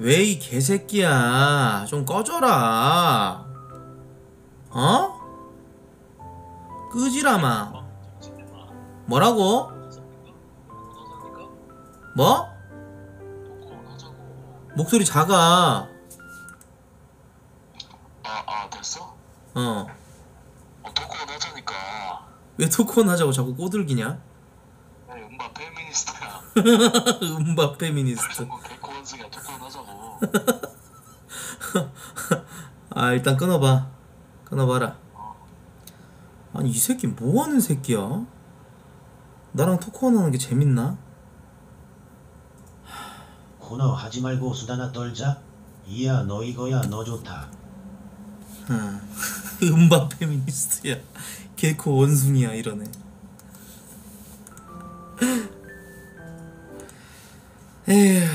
왜 이 개새끼야 좀 꺼져라 어? 끄지라마 뭐라고? 뭐? 목소리 작아 아, 아 됐어? 어 어, 토크온 하자니까. 왜 토크온 하자고 자꾸 꼬들기냐? 네, 음바 페미니스트야. 음바 페미니스트 아 일단 끊어봐 끊어봐라 아니 이 새끼 뭐하는 새끼야? 나랑 토크온 하는 게 재밌나? 코너 하지 말고 수다나 떨자. 이야 너 이거야 너 좋다. 음, 음바 페미니스트야 개코 원숭이야 이러네 에휴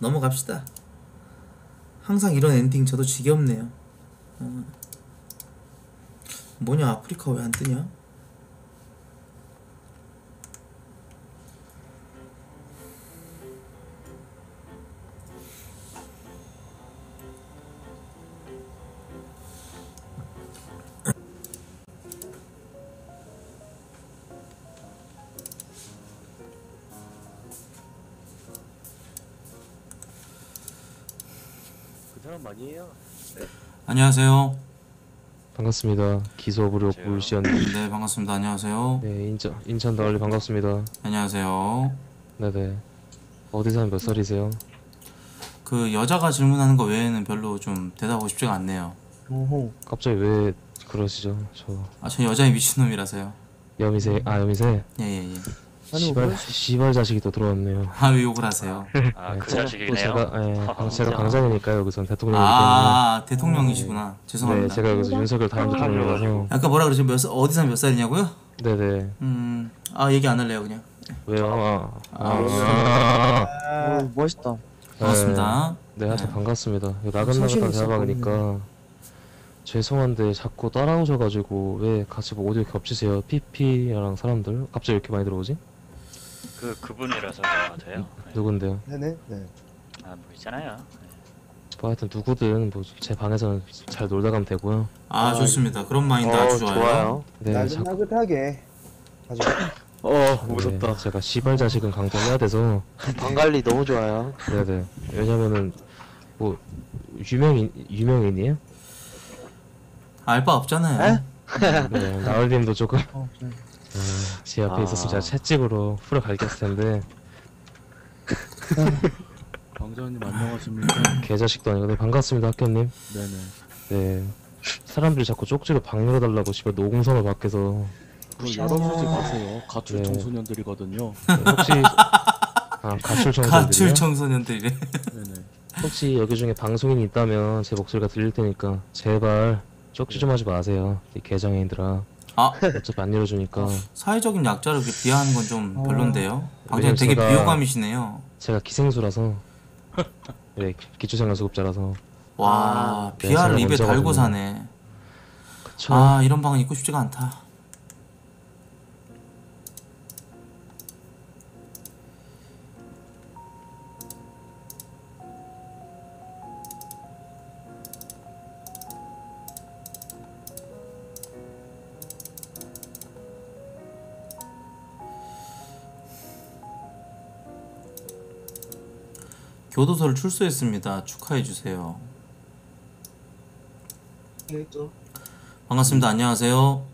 넘어갑시다. 항상 이런 엔딩 저도 지겹네요. 어. 뭐냐 아프리카 왜 안 뜨냐 아니에요? 안녕하세요 반갑습니다. 기소부력 물시연. 네 반갑습니다 안녕하세요 네 인천 인천 다을리 반갑습니다. 안녕하세요 네네. 어디 사는 몇 살이세요? 그 여자가 질문하는 거 외에는 별로 좀 대답하고 싶지가 않네요. 갑자기 왜 그러시죠? 저 아, 저 여자의 미친놈이라서요. 여미새 아 여미새 예예 예. 시발 시발 자식이 또 들어왔네요. 아, 왜 욕을 하세요? 아, 네, 그또 자식이네요. 제가 예, 방- 제가 방장이니까 여기선 대통령이기 아, 대통령이시구나. 때문에 네 죄송합니다. 제가 여기서 윤석열 다음 대통령이라서 아까 뭐라 그러죠? 몇 살, 어디서 몇 살이냐고요? 네네 음, 아 얘기 안 할래요 그냥. 왜요? 아, 아, 아, 오, 멋있다. 반갑습니다. 네, 하여튼 네. 반갑습니다. 이거 소신 나긋나긋한 대화방이니까 죄송한데 자꾸 따라오셔가지고 왜 같이 뭐 오디오 겹치세요? PP랑 사람들 갑자기 이렇게 많이 들어오지? 그 그분이라서 그런 것 같아요. 누군데요? 네네. 네. 아, 뭐 있잖아요. 뭐 하여튼 누구든 뭐 제 방에서는 잘 놀다 가면 되고요. 아 좋습니다. 그런 마인드 아주 좋아요. 네, 자, 나긋나긋하게. 아주 어 무섭다. 제가 시발 자식은 강조해야 돼서 방 관리 너무 좋아요. 네네. 왜냐면은 뭐 유명인 유명인이에요? 알바 없잖아요. 네, 나얼님도 조금 어, 네. 음, 제 옆에 아. 있었으면 제가 채찍으로 풀어 갈겼을 텐데 방장님 안녕하십니까? 개자식도 아니고 네 반갑습니다 학교님. 네네. 네. 사람들이 자꾸 쪽지로 방 열어달라고 씨발 노공선을 밖에서 그 열어주지 마세요. 가출 네. 청소년들이거든요. 혹시 아 가출 청소들이요? 가출 청소년들이. 네네. 혹시 여기 중에 방송인이 있다면 제 목소리가 들릴 테니까 제발 쪽지 좀 하지 마세요 이 개장애인들아 아 어차피 안 열어주니까 사회적인 약자를 이렇게 비하하는 건 좀 어. 별론데요. 왜냐면 되게 제가- 비호감이시네요. 제가 기생수라서 네 기초생활수급자라서 와 네, 비하를 제가 입에 먼저 달고 가지고. 사네. 그쵸 아 이런 방은 있고 싶지가 않다. 교도소를 출소했습니다. 축하해 주세요. 했죠? 반갑습니다. 안녕하세요.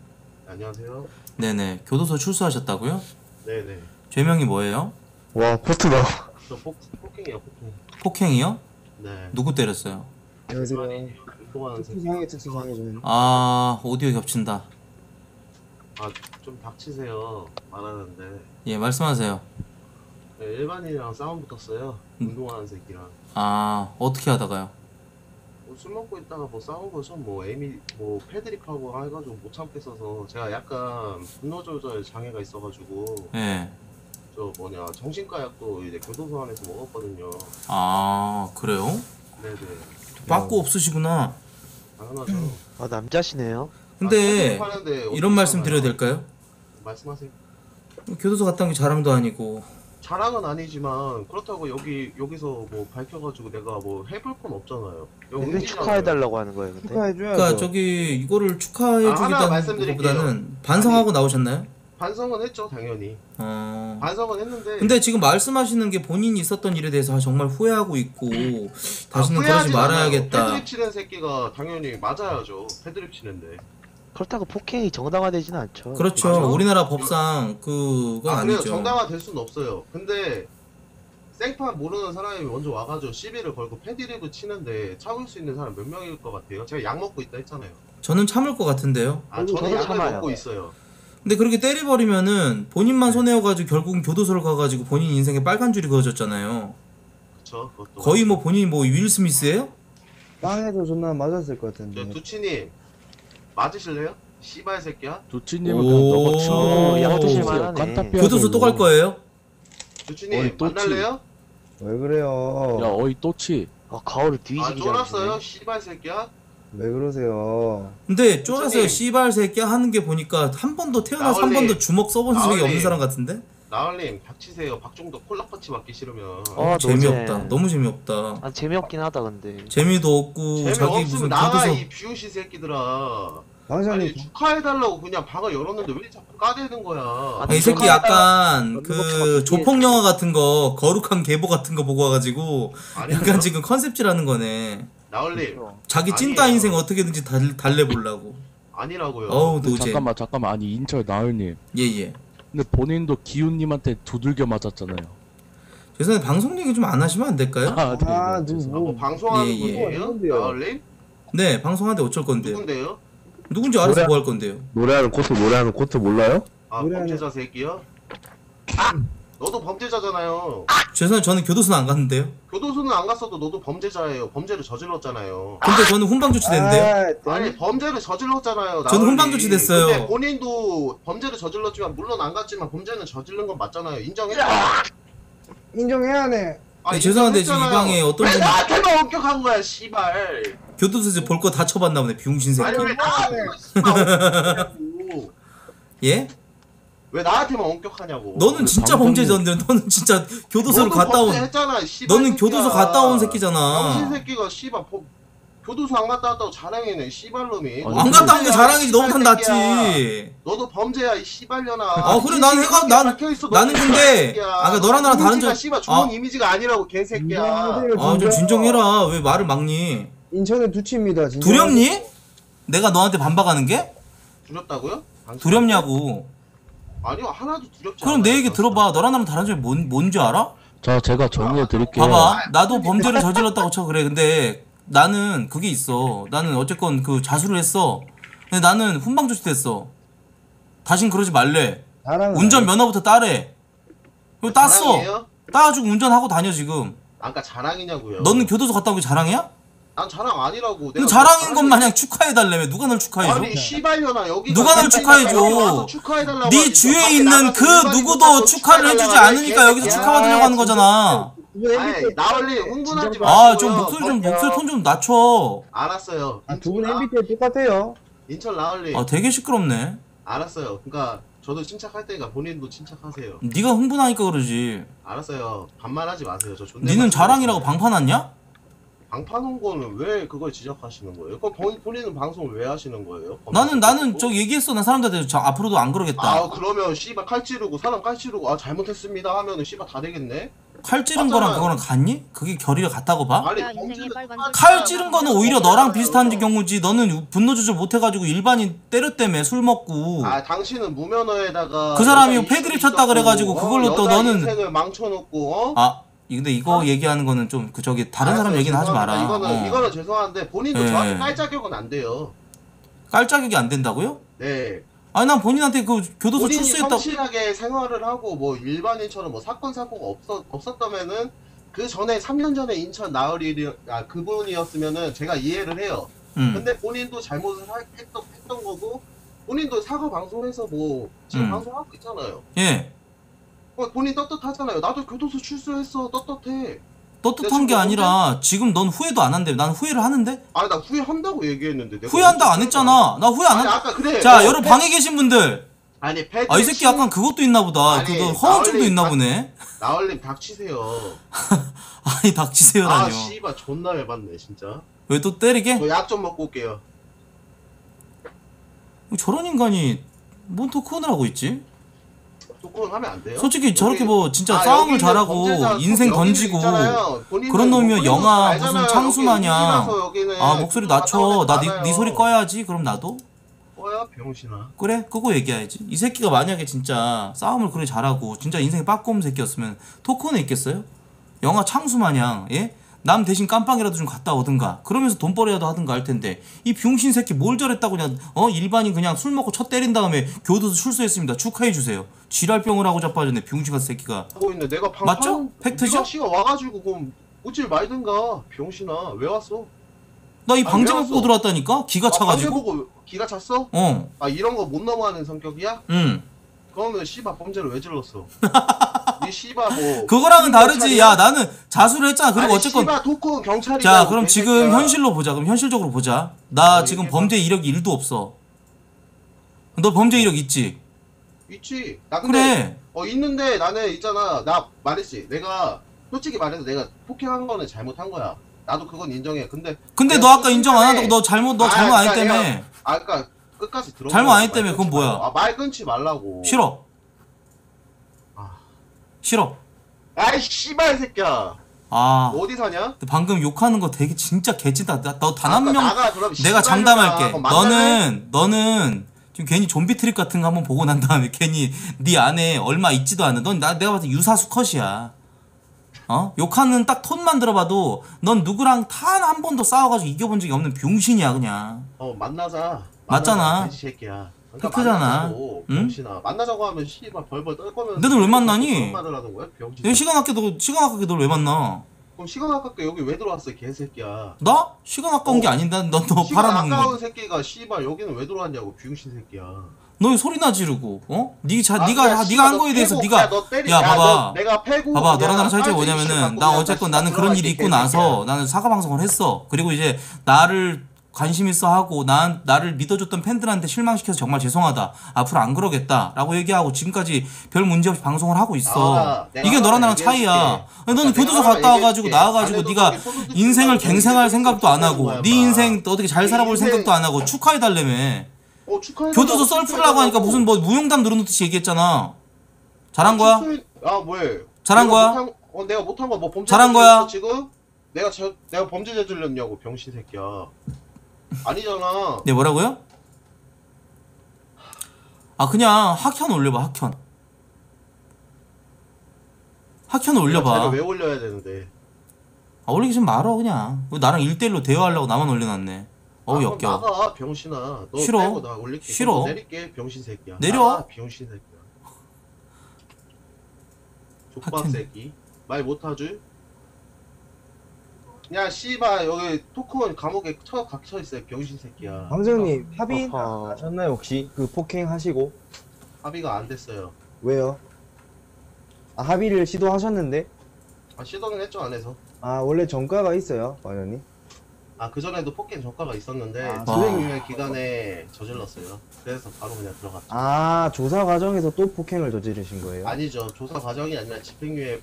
안녕하세요. 네네. 교도소 출소하셨다고요? 네네. 죄명이 뭐예요? 와 포트다. 저 폭, 폭행이야 폭행. 폭행이요? 네. 누구 때렸어요? 안녕하세요. 운동하는 새끼. 특수상해, 특수상해 좀. 아 오디오 겹친다. 아좀 닥치세요. 말하는데. 예 말씀하세요. 네, 일반인이랑 싸움 붙었어요. 음. 운동하는 새끼랑. 아 어떻게 하다가요? 뭐술 먹고 있다가 뭐 싸운 거죠. 뭐 에미 뭐 패드립하고 해가지고 못 참겠어서 제가 약간 분노 조절 장애가 있어가지고 예. 저 뭐냐 정신과 약도 이제 교도소 안에서 먹었거든요. 아 그래요? 네네. 빠꾸 없으시구나. 당연하죠. 아 남자시네요. 근데 아, 이런 말씀 드려도 될까요? 말씀하세요. 교도소 갔다 온 게 자랑도 아니고 자랑은 아니지만 그렇다고 여기 여기서 뭐 밝혀가지고 내가 뭐 해볼 건 없잖아요. 은기잖아요. 축하해달라고 하는 거예요, 근데? 축하해줘야죠. 그러니까 저기 이거를 축하해 아, 하나 주기다는 말씀드릴게요. 것보다는 반성하고 나오셨나요? 반성은 했죠 당연히. 어. 반성은 했는데. 근데 지금 말씀하시는 게 본인이 있었던 일에 대해서 정말 후회하고 있고 다시는 아, 그러지 후회하진 않아요. 말아야겠다. 패드립 치는 새끼가 당연히 맞아야죠. 패드립 치는데. 그렇다고 폭행이 정당화되지는 않죠. 그렇죠. 맞아? 우리나라 법상 그건 아 그래요. 아니죠. 정당화 될 수는 없어요. 근데 생판 모르는 사람이 먼저 와가지고 시비를 걸고 패드립을 치는데 참을 수 있는 사람 몇 명일 것 같아요? 제가 약 먹고 있다 했잖아요. 저는 참을 것 같은데요. 아 저는 약을 참아요. 먹고 있어요. 근데 그렇게 때려버리면은 본인만 손해여가지고 결국은 교도소를 가가지고 본인 인생에 빨간 줄이 그어졌잖아요. 그쵸? 그것도. 거의 뭐 본인이 뭐 윌 스미스예요? 빵에도 존나 맞았을 것저 같은데. 두치님 맞으실래요? 씨발 새끼야? 그냥 너가 어, 친구 양두실 어, 만하네. 깐타피아 교도소 또 갈 거예요? 두치님 어이, 또치. 만날래요? 왜 그래요? 야 어이 또치 아, 가오를 뒤지기 아 전에. 쫄았어요? 씨발 새끼야? 왜 그러세요? 근데 교수님. 씨발 새끼야 하는 게 보니까 한 번도 태어나서 한 나올리. 번도 주먹 써본 적이 나올리. 없는 사람 같은데? 나얼님 닥치세요. 박종도 콜라파치 맞기 싫으면. 어, 재미없다. 노잼. 너무 재미없다. 아, 재미없긴 하다, 근데. 재미도 없고 자기 재미없으면 무슨 나가 교도소 이 비우시 새끼들아. 방장님 아니 축하해달라고 그냥 방을 열었는데 왜 자꾸 까대는 거야? 아니, 이 새끼 약간 그 축하해달라고 조폭 영화 같은 거 거룩한 계보 같은 거 보고 와가지고 아니 약간 지금 컨셉질하는 거네. 나얼님 자기 찐따 아니에요. 인생 어떻게든지 달, 달래보려고. 아니라고요. 어우 노잼. 잠깐만 잠깐만 아니 인철 나을님 예예. 근데 본인도 기훈님한테 두들겨 맞았잖아요 죄송한데 방송 얘기 좀 안 하시면 안 될까요? 아, 네, 아, 네. 아, 뭐 방송하는 예, 예. 분이에요? 누군데요? 나얼님? 네 방송하는데 어쩔 건데요. 누군데요? 누군지 알아서 뭐할 건데요. 노래하는 코트 노래하는 코트 몰라요? 아 노래하는- 범죄자 새끼요? 너도 범죄자잖아요. 죄송한데 저는 교도소는 안 갔는데요. 교도소는 안 갔어도 너도 범죄자예요. 범죄를 저질렀잖아요. 근데 저는 훈방 조치됐는데요. 아, 아니 범죄를 저질렀잖아요. 저는. 훈방 조치됐어요. 근데 본인도 범죄를 저질렀지만 물론 안 갔지만 범죄는 저지른 건 맞잖아요. 인정했죠? 인정해야 하네. 아, 네, 죄송한데 지금 이. 방에 어떤 왜 분이 나한테만 엄격한 거야, 씨발. 교도소에서 볼 거 다 쳐봤나 보네 비용신 새끼. 아니 왜 나한테만 씨발 엄격하냐고. 예? 왜 나한테만 엄격하냐고. 너는 진짜 방송이- 범죄자인데 너는 진짜 교도소를 갔다 온 범죄했잖아, 씨발 너는 새끼야. 교도소 갔다 온 새끼잖아. 병신 새끼가 씨발 법- 교도소 안 갔다 왔다고 자랑해네 씨발놈이. 아니, 안 갔다 온 게 자랑이지 씨발 새끼야. 낫지. 너도 범죄야 이 씨발년아. 아, 그래, 난 해가- 난- 나는 근데- 아, 그러니까 너랑 나랑 다른 이미지가 점- 씨발 좋은 아. 이미지가 아니라고 개새끼야. 인정하세요, 아 좀 진정해라. 왜 말을 막니? 인천은 두치입니다. 진짜. 두렵니? 내가 너한테 반박하는 게? 두렵다고요? 당신? 두렵냐고. 아니요 하나도 두렵지 그럼 내 않아요. 얘기 들어봐. 너랑 나랑 다른 점이 뭔, 뭔지 알아? 자 제가 정리해 드릴게요 봐봐. 나도 범죄를 저질렀다고 쳐 그래. 근데 나는 그게 있어. 나는 어쨌건 그 자수를 했어. 근데 나는 훈방 조치됐어. 다신 그러지 말래. 운전 면허부터 따래. 그거 땄어. 자랑이에요? 따가지고 운전하고 다녀 지금. 아까 자랑이냐고요? 너는 교도소 갔다 온 게 자랑이야? 난 자랑 아니라고. 그 자랑인 것 마냥 축하해달라며. 누가 널 축하해줘? 아니 씨발년아 여기 누가 널 축하해줘? 네 주위에 있는 그 누구도 축하를 해주지 않으니까 여기서 축하받으려고 하는 거잖아. MBTI 나얼리 흥분하지 마시고요. 아좀 목소리 좀 목소리 톤 좀 낮춰. 알았어요. 아, 두분 MBTI 똑같아요. 인천 나얼리 아 되게 시끄럽네. 알았어요. 그러니까 저도 침착할 테니까 본인도 침착하세요. 네가 흥분하니까 그러지. 알았어요. 반말하지 마세요. 저 존댓말 니는 쓰고 자랑이라고. 방판았냐? 방판 온 거는 왜 그걸 지적하시는 거예요? 그럼 본, 본인은 방송을 왜 하시는 거예요? 나는 나는 저 얘기했어. 나 사람들한테 저 앞으로도 안 그러겠다. 아 그러면 씨발 칼 찌르고 사람 칼 찌르고 아 잘못했습니다 하면은 씨발 다 되겠네? 칼 찌른 거랑 맞잖아요. 그거랑 같니? 그게 결의가 같다고 봐? 아니 범죄는. 칼 찌른 거는 오히려 너랑 비슷한 경우지. 너는 분노 조절 못 해가지고 일반인 때렸다며 술 먹고. 아 당신은 무면허에다가 그 사람이 여자 패드립 쳤다 있었고, 그래가지고 어, 그걸로 또 여자 너는- 인생을 망쳐놓고 어? 아 근데 이거 얘기하는 거는 좀 그 저기 다른 사람 알았어요. 얘기는 하지 마라. 죄송합니다. 이거는 어. 이거는 죄송한데 본인도 예. 저한테 깔 자격은 안 돼요. 깔 자격이 안 된다고요? 네. 아니 난 본인한테 그 교도소 본인이 출소했다. 성실하게 생활을 하고 뭐 일반인처럼 뭐 사건 사고가 없었 없었다면은 그 전에 3년 전에 인천 나으리 아 그분이었으면은 제가 이해를 해요. 음. 근데 본인도 잘못을 하- 했던 했던 거고 본인도 사과 방송해서 뭐 지금 음. 방송하고 있잖아요. 예. 어, 본인 떳떳하잖아요. 나도 교도소 출소했어 떳떳해. 떳떳한 게 아니라 지금 넌 후회도 안 한대. 난 후회를 하는데 아니 나 후회한다고 얘기했는데 내가 후회한다 안 했잖아. 나 후회 안 아니 한. 아까 그래. 자 어, 여러분 방에 계신 분들 아니 패드 아이 새끼 약간 그것도 있나 보다. 아니, 그거 허언증도 있나 다- 보네. 나얼님 닥치세요 아니 아 닥치세요라뇨. 씨발 존나 열받네 진짜 왜 또 때리게? 저 약 좀 먹고 올게요 저런 인간이 뭔 토크온을 하고 있지? 토크는 하면 안 돼요? 솔직히 저렇게 뭐 진짜 아, 싸움을 여기는 잘하고 범죄자 인생 여기는 던지고 있잖아요. 본인들 그런 놈이면 뭐 영화 알잖아요. 무슨 창수 마냥 우리라서 여기는 아 목소리 낮춰 가까운 나데네 많아요. 소리 꺼야지 그럼 나도 꺼야 병신아 그래 끄고 얘기해야지 이 새끼가 만약에 진짜 싸움을 그렇게 잘하고 진짜 인생에 빠꼼 새끼였으면 토크온에 있겠어요? 영화 창수 마냥 예? 남 대신 깜빵이라도 좀 갖다 오든가 그러면서 돈벌이라도 하든가 할 텐데 이 병신 새끼 뭘 저랬다고 그냥 어 일반인 그냥 술 먹고 첫 때린 다음에 교도소 출소했습니다 축하해 주세요 지랄병을 하고 자빠졌네 병신 같은 새끼가 하고 있는데 내가 방 맞죠? 방- 팩트죠? 네가 씨가 와가지고 그럼 오질 말든가 병신아 왜 왔어? 나이왜 보고 왔어? 들어왔다니까 기가 아, 방제 차가지고 보고 기가 찼어? 어 아 이런 거 못 넘어가는 성격이야? 응. 그러면 씨발 범죄를 왜 질렀어? 이 씨발 뭐 그거랑은 다르지. 야, 나는 자수를 했잖아. 그리고 어쨌건 씨발 토크 경찰이야 자, 그럼 지금 현실로 보자. 그럼 현실적으로 보자. 나 아, 지금 얘기해봐. 범죄 이력이 1도 없어. 너 범죄 이력 있지? 있지 나 근데 그래. 어 있는데 나는 있잖아 나 말했지 내가 솔직히 말해서 내가 폭행한 거는 잘못한 거야 나도 그건 인정해 근데 근데 내가 너 아까 인정 안 한다고 너 잘못 너 아, 잘못 그러니까 때문에 아 그니까 끝까지 들어 잘못 안 했다며. 그건 뭐야? 아 말 끊지 말라고 싫어. 아. 싫어. 아이 씨발 새끼야 아. 너 어디 사냐? 방금 욕하는 거 되게 진짜 개찐다. 너 단한 아까 명 나가, 내가. 장담할게. 너는 너는 지금 괜히 좀비 트립 같은 거 한번 보고 난 다음에 괜히 네 안에 얼마 있지도 않은 넌 나 내가 봤을 때 유사수 컷이야. 어? 욕하는 딱 톤만 들어봐도 넌 누구랑 탄한 번도 싸워가지고 이겨본 적이 없는 병신이야 그냥. 어 만나자 맞잖아. 새끼야 그러니까 팩트잖아. 만나자고, 응? 병신아 만나자고 하면 씨발 벌벌 떨 거면 근데 널왜 만나니? 내 시간 아껴 너 시간 아깝게 널왜 만나? 그럼 시간 아깝게 여기 왜 들어왔어 개새끼야 나? 시간 아까운 게 어. 아닌데 시간 팔아먹는 아까운 거. 새끼가 씨발 여기는 왜 들어왔냐고 병신 새끼야 너 소리나 지르고 어? 네자 아, 네가 그냥 하- 씨발 네가 한너 거에 대해서 패고, 네가 야, 너 때리- 야, 야, 봐봐. 너 내가 패고 봐봐 그냥 너랑 나랑 차이점이 뭐냐면은 갖고 나 그냥 어쨌건 나 나는 그런 일이 있고 나서 개새끼야. 나는 사과 방송을 했어 그리고 이제 나를 관심 있어 하고 난 나를 믿어줬던 팬들한테 실망시켜서 정말 죄송하다 앞으로 안 그러겠다라고 얘기하고 지금까지 별 문제 없이 방송을 하고 있어 아, 이게 너랑 나랑 차이야 얘기해줄게. 너는 교도소 갔다 와가지고. 나와가지고 네가 인생을 갱생할 얘기 생각도 안 하고 네. 인생 또 어떻게 잘 살아볼 생각도 안 하고 축하해달라며 어, 교도소 썰풀라고 하니까 무슨 뭐 무용담 늘어놓듯이 얘기했잖아 잘한 거야? 아 뭐해 잘한 거야? 못한, 어 내가 못한 거뭐 범죄 잘한 거야? 지금 내가 저 내가 범죄 저질렀냐고 병신 새끼야 아니잖아 네 뭐라고요? 아 그냥 학현 올려봐 학현 학현 올려봐 왜 올려야 되는데 아 올리기 좀 말어 그냥 왜 나랑 1대1로 대화하려고 나만 올려놨네 어우 아, 그럼 역겨워 나가 병신아 너 싫어. 빼고 나 올릴게 싫어. 내릴게 병신 새끼야 내려. 나가, 병신 새끼야 족밥. 새끼 말 못하지? 야 씨발 여기 토크원 감옥에 처 갇혀 있어요 병신 새끼야. 방장님 합의 어허. 하셨나요 혹시? 그 폭행 하시고? 합의가 안 됐어요. 왜요? 아 합의를 시도하셨는데? 아 시도는 했죠 안에서. 아 원래 전과가 있어요 방장님 아 그 전에도 폭행 전과가 있었는데 아, 집행유예 기간에 저질렀어요. 그래서 바로 그냥 들어갔죠. 아 조사 과정에서 또 폭행을 저지르신 거예요? 아니죠. 조사 과정이 아니라 집행유예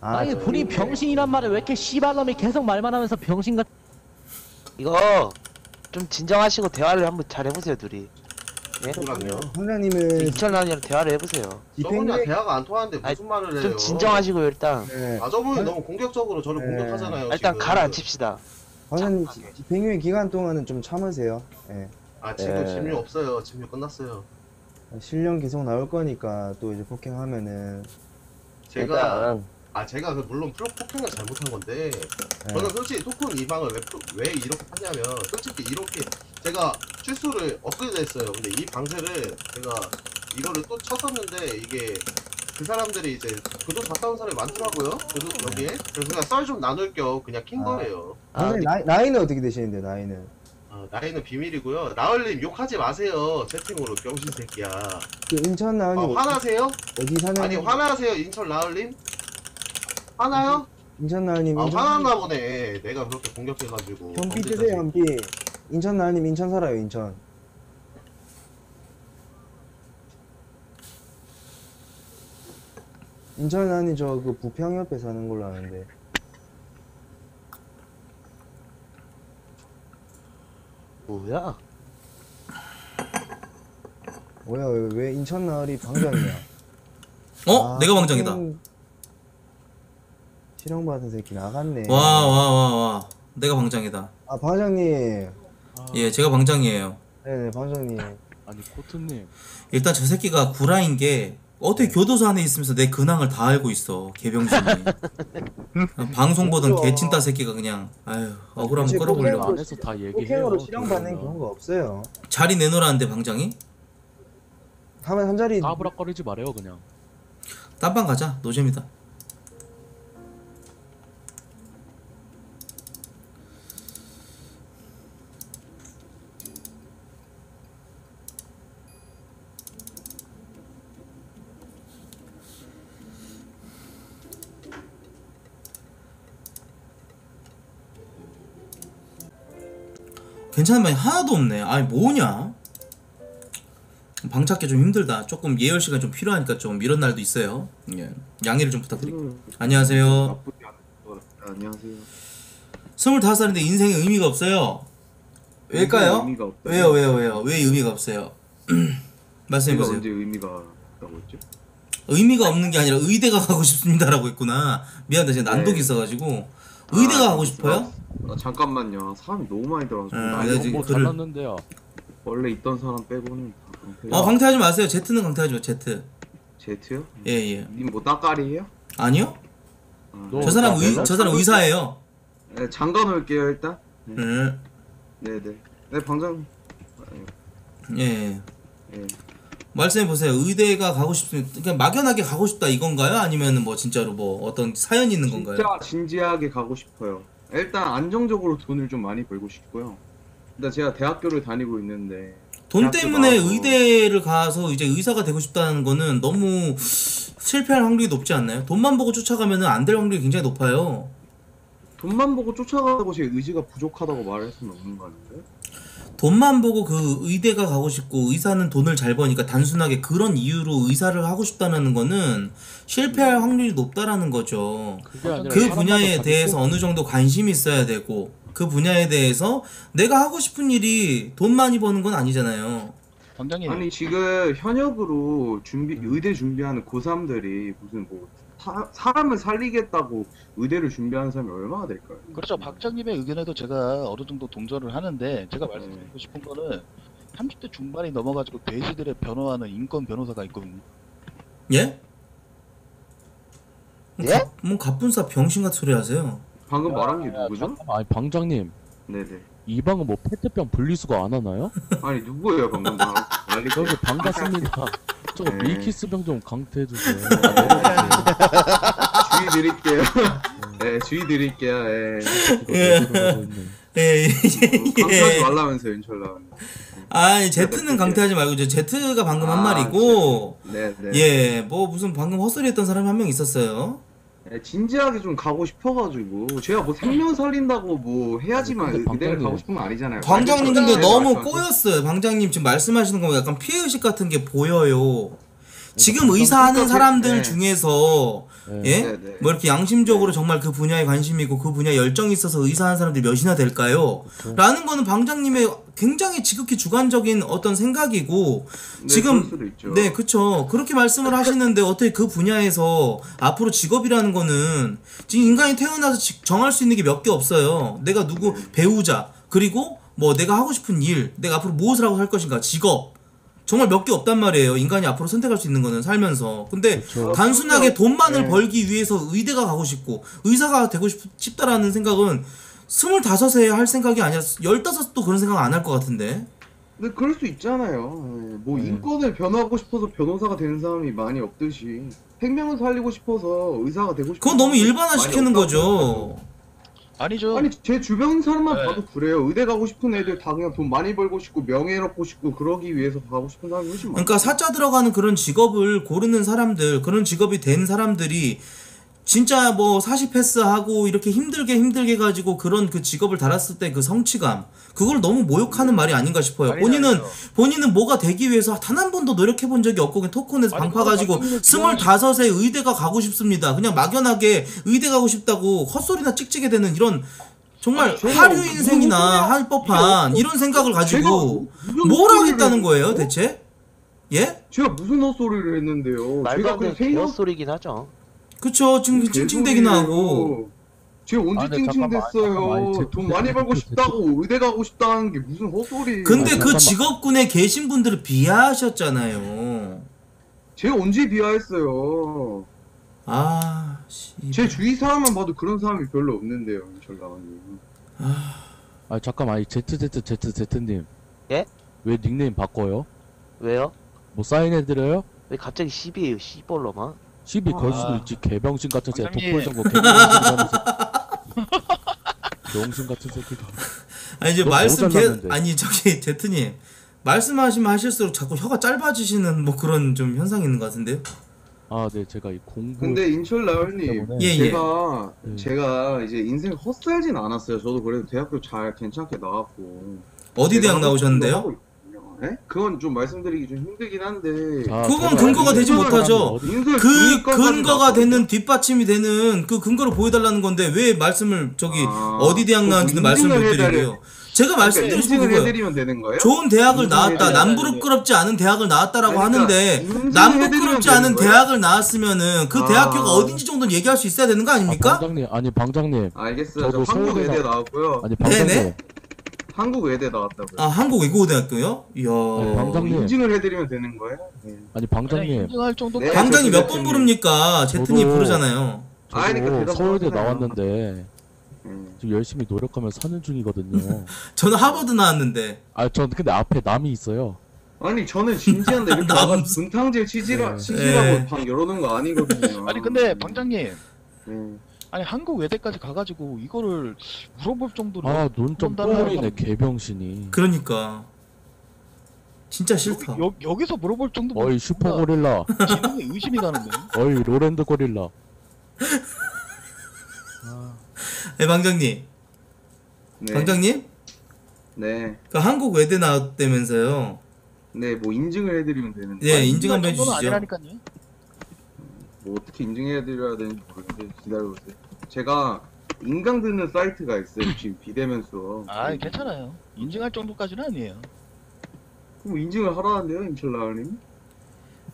아, 아니 저- 본인 병신이란 말을 왜 이렇게 씨발놈이 계속 말만 하면서 병신 같 이거 좀 진정하시고 대화를 한번 잘 해보세요 둘이. 예? 그럼요. 방장님은 이철남이랑 대화를 해보세요. 저분이랑 집행유예 대화가 안 통하는데 무슨 말을 해요? 좀 진정하시고 일단. 네. 아 저분이 너무 공격적으로 저를 네. 공격하잖아요 일단 지금. 가라앉힙시다. 지- 집행유예 기간 동안은 좀 참으세요. 예. 아 지금 네. 집유 없어요. 집유 끝났어요. 실력 계속 나올 거니까 또 이제 폭행하면은 제가 아 제가 그 물론 프로 폭행을 잘못한 건데 예. 저는 솔직히 토큰 이 방을 왜, 프로- 왜 이렇게 하냐면 솔직히 이렇게 제가 실수를 업그레이드 했어요 근데 이 방세를 제가 이거를 또 쳤었는데 이게 그 사람들이 이제 그도 온 사람이 많더라고요 그도 여기에 그래서 그냥 썰 좀 나눌 겸 그냥 킨 아. 거예요 방장님 나이, 나이는 어떻게 되시는데 나이는? 아, 나이는 비밀이고요 나얼님 욕하지 마세요 채팅으로 병신 새끼야 그 인천 나은이 어, 화나세요? 어디 사는 아니 화나세요 인천 나얼님? 하나요? 인천나을님 아 인천 화났나 보네. 내가 그렇게 공격해가지고. 현비 뜨세요 현비 인천나을님 인천 살아요 인천. 인천 아니 저 그 부평 옆에 사는 걸로 아는데. 뭐야? 뭐야 왜, 왜 인천 나을이 방장이야? 어? 아, 내가 방장이다. 형, 실형 받은 새끼 나갔네. 와 와 와 와. 내가 방장이다. 아 방장님. 예, 제가 방장이에요. 네네 방장님. 아니 코트님 일단 저 새끼가 구라인 게 어떻게 교도소 안에 있으면서 내 근황을 다 알고 있어 개병신이 방송 보던 그죠. 개친따 새끼가 그냥 아유 억울 한번 사실 끌어보려고 폭행으로 안에서 다 얘기해요 폭행으로 실형 받는 그러면. 경우가 없어요. 자리 내놓으라는데 방장이 하면 한 자리 까부락거리지 말아요 그냥 딴방 가자 노잼이다 괜찮은 말이 하나도 없네. 아니 뭐냐? 방 찾기 좀 힘들다. 조금 예열 시간 좀 필요하니까 좀 이런 날도 있어요. 예. 양해를 좀 부탁드릴게요. 안녕하세요. 안녕하세요. 25살인데 인생에 의미가 없어요. 왜일까요? 의미가 없다. 왜요 왜요 왜요? 왜 의미가 없어요? 말씀해보세요. 언제 의미가 없다고 했죠? 의미가 없는 게 아니라 의대가 가고 싶습니다라고 했구나. 미안하다. 제가 난독이 네. 있어가지고. 의대가 아, 가고 싶어요? 아, 잠깐만요. 사람이 너무 많이 들어가서 아, 아, 네, 지금 뭐 글을- 잘랐는데요 원래 있던 사람 빼고는 다 강퇴. 어 강퇴하지 마세요 Z는 강퇴하지 마 Z 제트요? 예 예 님뭐 따까리예요? 아니요? 아, 너- 저 사람 나 의, 저 사람 의사예요 네, 잠가 놓을게요 일단. 네. 네네. 네 방장. 예. 예. 말씀해 보세요. 의대가 가고 싶으면 그냥 막연하게 가고 싶다 이건가요? 아니면 뭐 진짜로 뭐 어떤 사연이 있는 건가요? 진짜 진지하게 가고 싶어요. 일단 안정적으로 돈을 좀 많이 벌고 싶고요. 일단 제가 대학교를 다니고 있는데 돈 때문에 나와서- 의대를 가서 이제 의사가 되고 싶다는 거는 너무 실패할 확률이 높지 않나요? 돈만 보고 쫓아가면 안 될 확률이 굉장히 높아요. 돈만 보고 쫓아가고 제 의지가 부족하다고 말할 수는 없는 거 아닌가요? 돈만 보고 그 의대가 가고 싶고 의사는 돈을 잘 버니까 단순하게 그런 이유로 의사를 하고 싶다는 거는 실패할 확률이 높다라는 거죠. 그 분야에 대해서 꼭- 어느 정도 관심이 있어야 되고 그 분야에 대해서 내가 하고 싶은 일이 돈 많이 버는 건 아니잖아요. 원장님 아니 지금 현역으로 준비 의대 준비하는 고3들이 무슨 뭐 사, 사람을 살리겠다고 의대를 준비하는 사람이 얼마나 될까요? 그렇죠. 박장님의 의견에도 제가 어느 정도 동조를 하는데 제가 말씀드리고 싶은 거는 30대 중반이 넘어가지고 돼지들의 변호하는 인권 변호사가 있거든요. 예? 예? 가, 뭐 갑분싸 병신 같은 소리 하세요. 방금 말한 게 야, 누구죠? 아니 방장님 네네. 이 방은 뭐 페트병 분리수거 안 하나요? 아니 누구예요 방금 말 말리 저기 반갑습니다 저 네. 밀키스 병 좀 강퇴해 주세요 주의 드릴게요. 네 주의 드릴게요. 예. 예, 예, 강퇴하지 예. 말라면서요 인철라. 아니 Z는 강퇴하지 말고 이제 Z가 방금 한 아, 말이고 네네. 예, 뭐 무슨 방금 헛소리 했던 사람이 한 명 있었어요. 예, 진지하게 좀 가고 싶어가지고 제가 뭐 생명 살린다고 뭐 해야지만 근데 의대를 방장님. 가고 싶은 건 아니잖아요. 방장님 네, 근데 너무. 꼬였어요. 방장님 지금 말씀하시는 거 약간 피해 의식 같은 게 보여요. 지금 방장- 의사하는 그러니까 사람들 네. 중에서 네. 예? 네, 네. 뭐 이렇게 양심적으로 정말 그 분야에 관심이 있고 그 분야에 열정이 있어서 의사하는 사람들이 몇이나 될까요? 라는 거는 방장님의 굉장히 지극히 주관적인 어떤 생각이고 네, 지금. 네, 그쵸. 그렇게 말씀을 하시는데 어떻게 그 분야에서 앞으로 직업이라는 거는 지금 인간이 태어나서 지- 정할 수 있는 게 몇 개 없어요. 내가 누구 배우자 그리고 뭐 내가 하고 싶은 일, 내가 앞으로 무엇을 하고 살 것인가, 직업. 정말 몇 개 없단 말이에요. 인간이 앞으로 선택할 수 있는 거는 살면서. 근데 그쵸. 단순하게 돈만을 네. 벌기 위해서 의대가 가고 싶고 의사가 되고 싶, 싶다라는 생각은 스물다섯에 할 생각이 아니라 열다섯도 그런 생각 안 할 것 같은데. 근데 그럴 수 있잖아요. 예, 뭐 네. 인권을 변호하고 싶어서 변호사가 되는 사람이 많이 없듯이 생명을 살리고 싶어서 의사가 되고 싶은 그건 너무 사람이 일반화 많이 시키는 없다고 거죠. 아니죠. 아니 제 주변 사람만 네. 봐도 그래요. 의대 가고 싶은 애들 다 그냥 돈 많이 벌고 싶고 명예 얻고 싶고 그러기 위해서 가고 싶은 사람이 훨씬 많아. 그러니까 사자 들어가는 그런 직업을 고르는 사람들, 그런 직업이 된 사람들이 진짜 뭐 사시 패스 하고 이렇게 힘들게 힘들게 가지고 그런 그 직업을 달았을 때 그 성취감 그걸 너무 모욕하는 말이 아닌가 싶어요. 본인은 아니죠. 본인은 뭐가 되기 위해서 단 한 번도 노력해 본 적이 없고 그냥 토큰에서 방파 가지고 방금 스물다섯에 의대가 가고 싶습니다. 그냥 막연하게 의대 가고 싶다고 헛소리나 찍찍게 되는 이런 정말 하류 인생이나? 할 법한 이런 생각을 가지고 뭘 하겠다는 거예요? 대체? 예? 제가 무슨 헛소리를 했는데요 말도 안그 되는 생각 개헛소리긴 하죠. 그쵸 지금 찡찡대기는 하고 제가 언제 아, 네, 잠깐만, 찡찡댔어요 돈 많이 벌고 싶다고 의대 가고 싶다는 게 무슨 헛소리 근데 아니, 그 잠깐만. 직업군에 계신 분들을 비하하셨잖아요. 제가 언제 비하했어요 아, 씨. 제 주위 사람만 봐도 그런 사람이 별로 없는데요 철나원님 아 잠깐만 아니 ZZZZ님 예? 왜 닉네임 바꿔요? 왜요? 뭐 사인해드려요? 왜 갑자기 10이에요, 10볼로만? 시비 걸 수도 아. 있지 개병신 같은 새끼 원장님. 독불 정보 개병신이라면서 병신 같은 새끼가 아니 이제 너 말씀 개 모자랐는데. 아니 저기 제트님 말씀하시면 하실수록 자꾸 혀가 짧아지시는 뭐 그런 좀 현상이 있는 것 같은데요. 아네 제가 이 공부 근데 인철 때문에 예, 예. 제가 음. 제가 이제 인생 헛살진 않았어요 저도 그래도 대학교 잘 괜찮게 나왔고 어디 대학 거 나오셨는데요? 네? 그건 좀 말씀드리기 좀 힘들긴 한데 자, 그건 근거가 되지 못하죠. 인설 그 중위권까지 근거가 나왔거든요. 되는 뒷받침이 되는 그 근거를 보여달라는 건데 왜 말씀을 저기 아, 어디 대학 나왔는지는 말씀을 못 인증을 드리고요. 제가 말씀드리고 싶은 인증을 그거예요. 해드리면 되는 거예요? 좋은 대학을 인증을 나왔다. 해드려야 남부럽지 않은 대학을 나왔다라고 그러니까 하는데 인증을 남부럽지 해드리면 않은 되는 거예요? 대학을 나왔으면은 그 아. 대학교가 어딘지 정도는 얘기할 수 있어야 되는 거 아, 아닙니까? 방장님 아니 방장님 알겠어요. 저도 저 한국 서울대 외대 나- 나왔고요. 아니 방장님 네네. 한국 외대 나왔다고요. 아 한국 외국어대학교요? 이야. 네, 방장님. 인증을 해드리면 되는 거예요? 네. 아니 방장님 인증할 정도 네. 방장이 몇 번. 부릅니까? 제트님 저도- 부르잖아요. 아니, 그러니까 대답 서울대 하잖아요. 나왔는데 네. 지금 열심히 노력하며 사는 중이거든요 저는 하버드 나왔는데 아 전 근데 앞에 남이 있어요 아니 저는 진지한데 이렇게 남- 나가 분탕질 치지라 네. 치지라고 네. 방 열어놓은 거 아니거든요. 아니 근데 방장님 네. 아니 한국 외대까지 가가지고 이거를 물어볼 정도로 아눈좀 그런다는 뽀리네 개병신이 그러니까 진짜 싫다. 여, 여기서 물어볼 정도 어이 슈퍼 고릴라 기능에 의심이 가는데 어이 로랜드 고릴라 네, 방장님. 네. 방장님? 네. 그 한국 외대 나왔다면서요. 네, 뭐 인증을 해드리면 되는데. 네, 인증 한번 해주시죠. 아니라니까요 뭐 어떻게 인증해드려야 되는지 모르겠는데 기다려보세요. 제가 인강 듣는 사이트가 있어요. 지금 비대면서. 아 괜찮아요 인증할 정도까지는 아니에요 그럼 인증을 하라는데요, 인철라님?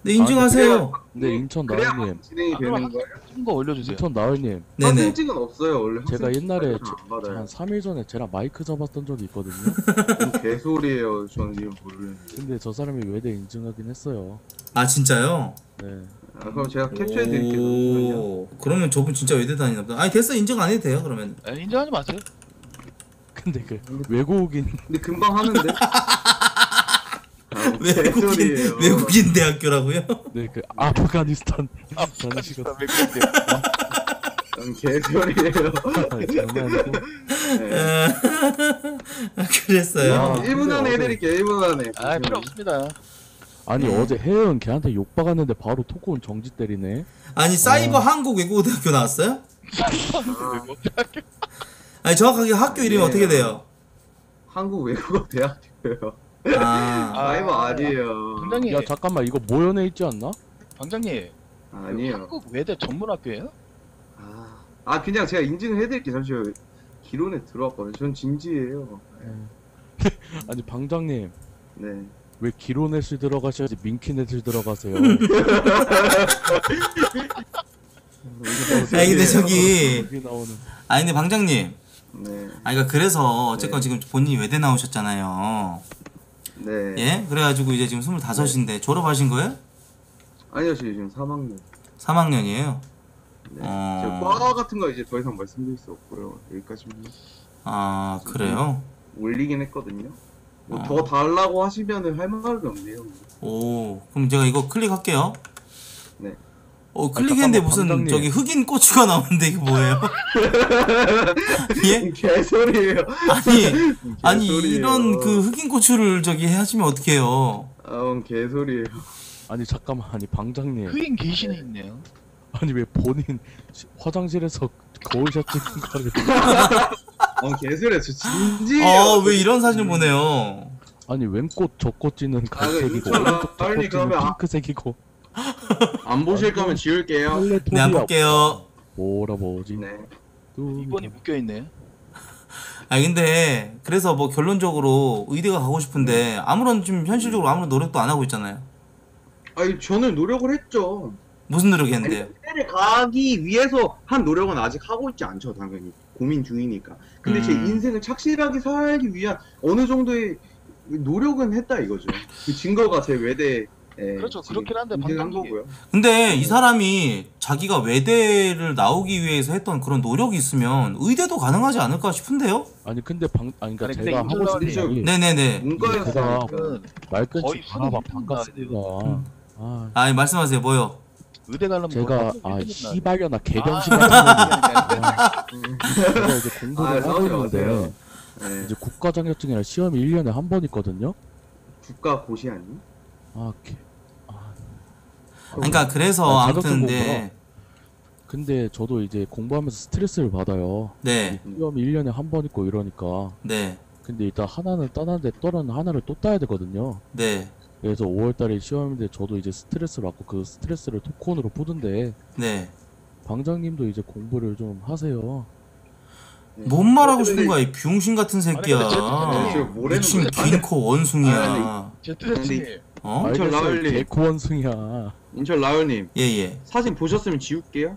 네, 인증하세요. 근데 인천 그래야 나을님 진행이 아, 그럼 되는 거예요. 찍은 거 올려주세요 인천 나을님 네네. 학생증은 없어요. 원래 제가 옛날에 사이트는 안 받아요. 한 3일 전에 쟤랑 마이크 잡았던 적이 있거든요 뭔 개소리예요. 저는 지금 모르는데. 근데 저 사람이 외대 인증하긴 했어요 아 진짜요? 네 아, 그럼 제가 캡처해 드릴게요. 잠시만요. 오, 그러면 저분 진짜 외대 다니나 보다. 아니 됐어 인증 안 해도 돼요 그러면. 아, 인정하지 마세요 근데 그 외국인 근데 금방 하는데? 아, 뭐 외국인 개소리예요. 외국인 대학교라고요? 네그 아프가니스탄 다니시거든 음, 개소리예요. 장난이고 네. 아, 그랬어요. 야. 1분 안에 해드릴게요. 1분 안에. 아 필요 없습니다 아니 네. 어제 혜연 걔한테 욕 박았는데 바로 토크온 정지 때리네 아니 사이버 한국 외국어대학교 나왔어요? 아니 정확하게 학교 이름이 네. 어떻게 돼요? 한국 외국어 대학교요. 아, 사이버 아니에요. 방장님 야 잠깐만 이거 모연에 있지 않나? 방장님 아니에요. 한국 외대 전문학교예요? 아, 아 그냥 제가 인증을 해드릴게요. 잠시만 기론에 들어왔거든요. 전 진지해요. 아니 방장님 네. 왜 기로넷을 들어가셔야지 민키넷을 들어가세요 아니 근데 저기 여기 나오는 아니 근데 방장님. 네. 아니 그러니까 그래서 어쨌건 네. 지금 본인이 외대 나오셨잖아요. 네. 예? 그래가지고 이제 지금 스물다섯인데 졸업하신 거예요? 아니요, 저 지금 3학년. 3학년이에요. 네. 어. 제가 과 같은 거 이제 더 이상 말씀드릴 수 없고요. 여기까지만 아 그래요? 올리긴 했거든요. 뭐 어. 더 달라고 하시면은 할 말이 없네요. 오 그럼 제가 이거 클릭할게요. 네. 어 클릭했는데 잠깐만, 무슨 방장님. 저기 흑인 고추가 나오는데 이게 뭐예요? 예? 개소리예요. 아니 아니 개소리예요. 이런 그 흑인 고추를 저기 하시면 어떡해요? 아, 음, 개소리예요. 아니 잠깐만 아니 방장님 흑인 귀신이 있네요 아니 왜 본인 시- 화장실에서 거울 샷 찍은 거를 어 개소리야 저 진지해요. 어왜 이런 사진을 보내요? 아니 왼꽃 저꽃 찌는 아, 그 갈색이고 윤철아, 오른쪽 빨리 저꽃 찌는 그러면 아- 핑크색이고 안 보실 거면 지울게요. 네, 안 볼게요. 뭐라 뭐지? 네. 이번이 묶여 있네. 아 근데 그래서 뭐 결론적으로 의대가 가고 싶은데 아무런 지금 현실적으로 아무런 노력도 안 하고 있잖아요. 아니 저는 노력을 했죠. 무슨 노력했는데요? 의대를 가기 위해서 한 노력은 아직 하고 있지 않죠 당연히 고민 중이니까. 근데 제 음. 인생을 착실하게 살기 위한 어느 정도의 노력은 했다 이거죠. 그 증거가 제 외대. 그렇죠. 그렇긴 한데 한 방금 거고요. 근데 이 사람이 자기가 외대를 나오기 위해서 했던 그런 노력이 있으면 의대도 가능하지 않을까 싶은데요? 아니 근데 방 아니 그러니까 아니, 근데 제가 하고 싶은 말이 네네네. 문과에서 제가. 말끝이 거의 바라봐 손이 반갑습니다. 아아 말씀하세요. 뭐요? 의대 가려면 제가 뭐아 하루 씨발려나 개병신 아, 같은 거 제가 이제 아, 공부를 하고 싸우지 있는데 마세요. 네. 이제 국가 자격증이라 시험이 1년에 한 번 있거든요. 국가 고시 아니? 아, 개, 그러니까 그래서 아니, 아무튼 자격증 근데 근데 저도 이제 공부하면서 스트레스를 받아요. 네. 시험이 1년에 한 번 있고 이러니까. 네. 근데 일단 하나는 따는데 또는 하나를 또 따야 되거든요. 네. 그래서 5월달에 시험인데 저도 이제 스트레스를 받고 그 스트레스를 토큰으로 푸는데 네. 방장님도 이제 공부를 좀 하세요. 뭔 말하고 싶은 거야 이 병신 같은 새끼야. 뭐라는 미친? 긴코 원숭이야. 제트레치 어? 인철. 라울리. 개코원숭이야. 인철 라울님 예예. 사진 보셨으면 지울게요.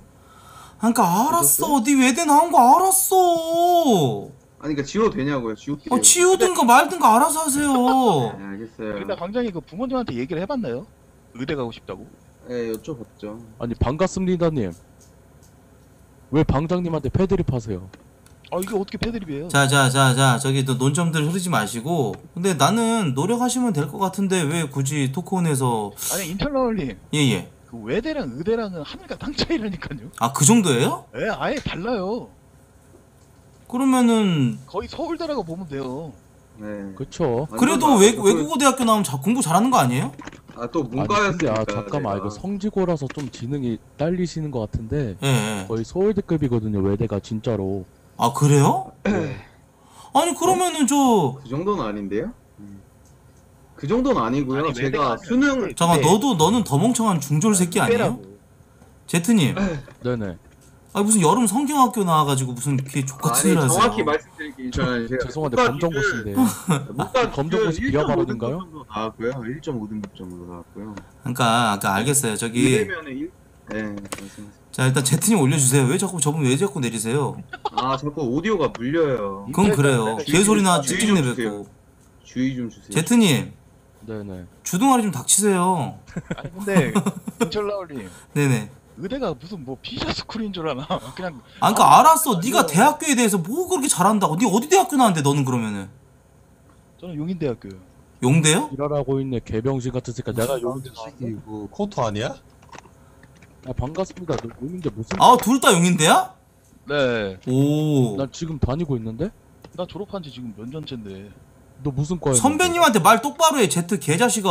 그러니까 알았어. 네 외대 나온 거 알았어. 아니 그러니까 지워도 되냐고요. 지울게요. 어 치우든가 말든가 알아서 하세요. 네, 알겠어요. 근데 방장이 그 부모님한테 얘기를 해봤나요? 의대 가고 싶다고? 네, 여쭤봤죠. 아니 반갑습니다님. 왜 방장님한테 패드립 하세요? 아 이게 어떻게 패드립이에요? 자 자 자 자 저기 또 논점들 흐르지 마시고. 근데 나는 노력하시면 될 것 같은데 왜 굳이 토크온에서 아니 인터널님 예 예. 그 외대랑 의대랑은 하늘과 땅 차이라니까요. 아 그 정도예요? 예, 아예 달라요. 그러면은 거의 서울대라고 보면 돼요. 네. 그쵸? 그래도 외, 외국어 대학교 나오면 자, 공부 잘하는 거 아니에요? 아 또 아니 문과였으니까. 아 잠깐만 제가. 이거 성지고라서 좀 지능이 딸리시는 것 같은데 예, 예. 거의 서울대급이거든요 외대가 진짜로 아 그래요? 네. 아니 그러면은 저 그 정도는 아닌데요? 그 정도는 아니고요. 아니, 제가 외대가 수능 잠깐 네. 너도 너는 더 멍청한 중졸 새끼 아니에요? 제트님 네네 아 무슨 여름 성경학교 나와가지고 무슨 그게 족같은 아니 일 하세요 정확히 말씀드릴게요. 저는 제가 죄송한데 검정고시인데 검정고시 기준 비하 1.5 발언인가요? 등급 정도 나왔고요. 1.5등급 정도 나왔고요. 그러니까 아까 알겠어요 저기 이래면은 1... 네, 말씀하세요. 자 일단 제트님 올려주세요 왜 자꾸 저분 왜 자꾸 내리세요 아 자꾸 오디오가 물려요. 그건 그래요 개소리나 주의 쭉쭉 좀 내뱉고 주세요. 주의 좀 주세요. 제트님 네네 주둥아리 좀 닥치세요 아니 근데 인철라울님 네네 의대가 무슨 뭐 피자 스쿨인 줄 아나? 그냥 아 그니까 알았어 네가 대학교에 대해서 뭐 그렇게 잘한다고 네 어디 대학교 나왔는데 너는 그러면은 저는 용인대학교요. 용대요? 일하라고 있네 개병신 같은 새끼 내가 용인대 그 코트 아니야? 아 반갑습니다 너 용인대 무슨 아 둘 다 용인대야? 네. 오난 지금 다니고 있는데 나 졸업한 지 지금 몇 년째인데. 너 무슨 과야 선배님한테 말 똑바로 해 제트 개자식아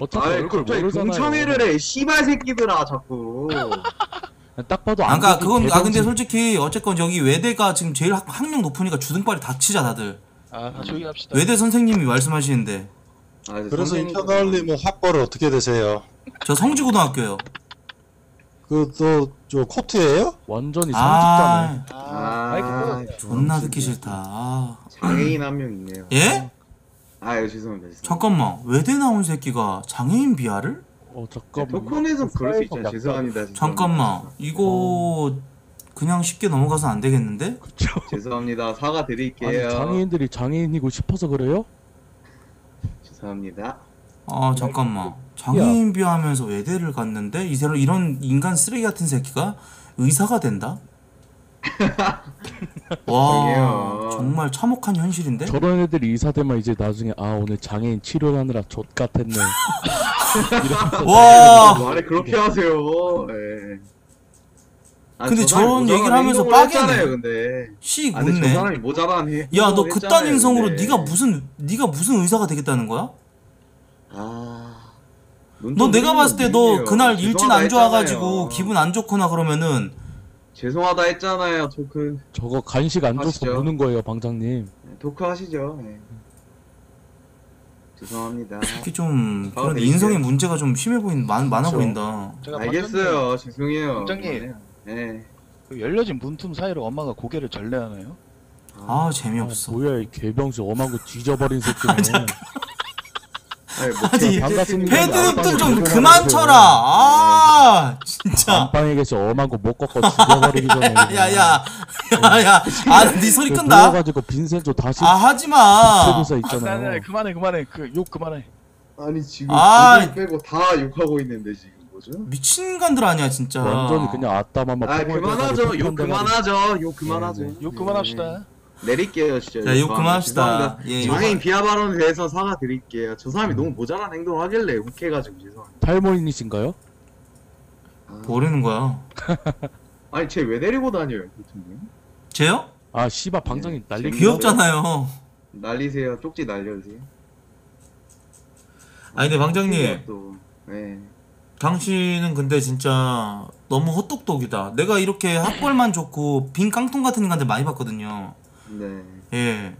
어차피 아이 얼굴 갑자기 모르잖아요 동참회를 해 씨발 새끼들아 자꾸. 딱 봐도 아, 그러니까 안경이 그건 아 근데. 솔직히 어쨌건 여기 외대가 지금 제일 학, 학력 높으니까 주둥발이 닥치자 다들 아, 다 조용히 합시다. 외대 선생님이 말씀하시는데 아, 이제 그래서 선생님- 인터널님은 학벌을 어떻게 되세요? 저 성지고등학교요 그또저 코트예요? 완전히 아 상직자네 아, 마이크 꺼. 존나 듣기 싫다 아. 장애인 한 명 있네요. 예? 아, 예, 죄송합니다. 죄송합니다. 잠깐만 외대 나온 새끼가 장애인 비하를? 어 잠깐만 토큰에선 그럴 수 있잖아요. 약간- 죄송합니다. 잠깐만 이거 그냥 쉽게 넘어가서 안 되겠는데? 죄송합니다. 사과 아니 드릴게요. 장애인들이 장애인이고 싶어서 그래요? 죄송합니다. 아 잠깐만 장애인 비하하면서 외대를 갔는데 이 새로 이런 인간 쓰레기 같은 새끼가 의사가 된다? 와. 정말 참혹한 현실인데? 저런 애들이 이사되면 이제 나중에 아 오늘 장애인 치료하느라 족 같았네 와 말을 그렇게 하세요. 예. 아, 근데 저 사람이 저런 모자란 얘기를 하면서 행동을 빠개네. 했잖아요, 근데. 씩 아, 저 웃네 사람이 모자란 해. 야너 행동을 그딴 근데. 네가 무슨 네가 무슨 의사가 되겠다는 거야? 아. 너 내가 봤을 때 너 그날 일진 안 좋아가지고 했잖아요. 기분 안 좋거나 그러면은 죄송하다 했잖아요 토크 저거 간식 안 줘서 하시죠. 무는 거예요, 방장님. 네, 토크 하시죠 네. 죄송합니다 특히 좀 아, 그런 네, 인성의 이제- 문제가 좀 심해 보인 많, 많아 그렇죠. 보인다. 제가 알겠어요 죄송해요 방장님. 네. 그 열려진 문틈 사이로 엄마가 고개를 절레하나요? 아 재미없어. 뭐야 이 개병수 엄하고 뒤져버린 새끼네. 아니, 뭐 아니 반갑습니다. 헤드랩도 좀 그만. 쳐라. 아 진짜. 안방에 계시 엄하고 못 꺾어 죽여버리기 전에. 야야야 야야. 아네 소리 그 끈다. 불러가지고 빈센조 다시 아 하지 마. 아. 네, 네, 그만해 그만해 그 욕 그만해. 아니 지금 아. 빼고 다 욕하고 있는데 지금 뭐죠? 미친 인간들 아니야 진짜. 완전히 그냥 아따마마 아 그만하죠 욕 그만하죠 욕 그만하죠 네, 욕 그만합시다. 내릴게요 진짜 자, 욕 그만합시다. 죄송합니다. 예, 장애인 욕- 비하 발언에 대해서 사과드릴게요 저 사람이 너무 모자란 행동을 하길래 욱해가지고 죄송합니다 탈모인이신가요? 모르는 거야. 아니 쟤 왜 데리고 다녀요 교수님 쟤요? 아 씨바 방장님 날리 귀엽잖아요. 날리세요 쪽지 날려주세요 아니 근데 방장님 또 네. 당신은 근데 진짜 너무 헛똑똑이다. 내가 이렇게 학벌만 좋고 빈 깡통 같은 인간들 많이 봤거든요. 네. 예.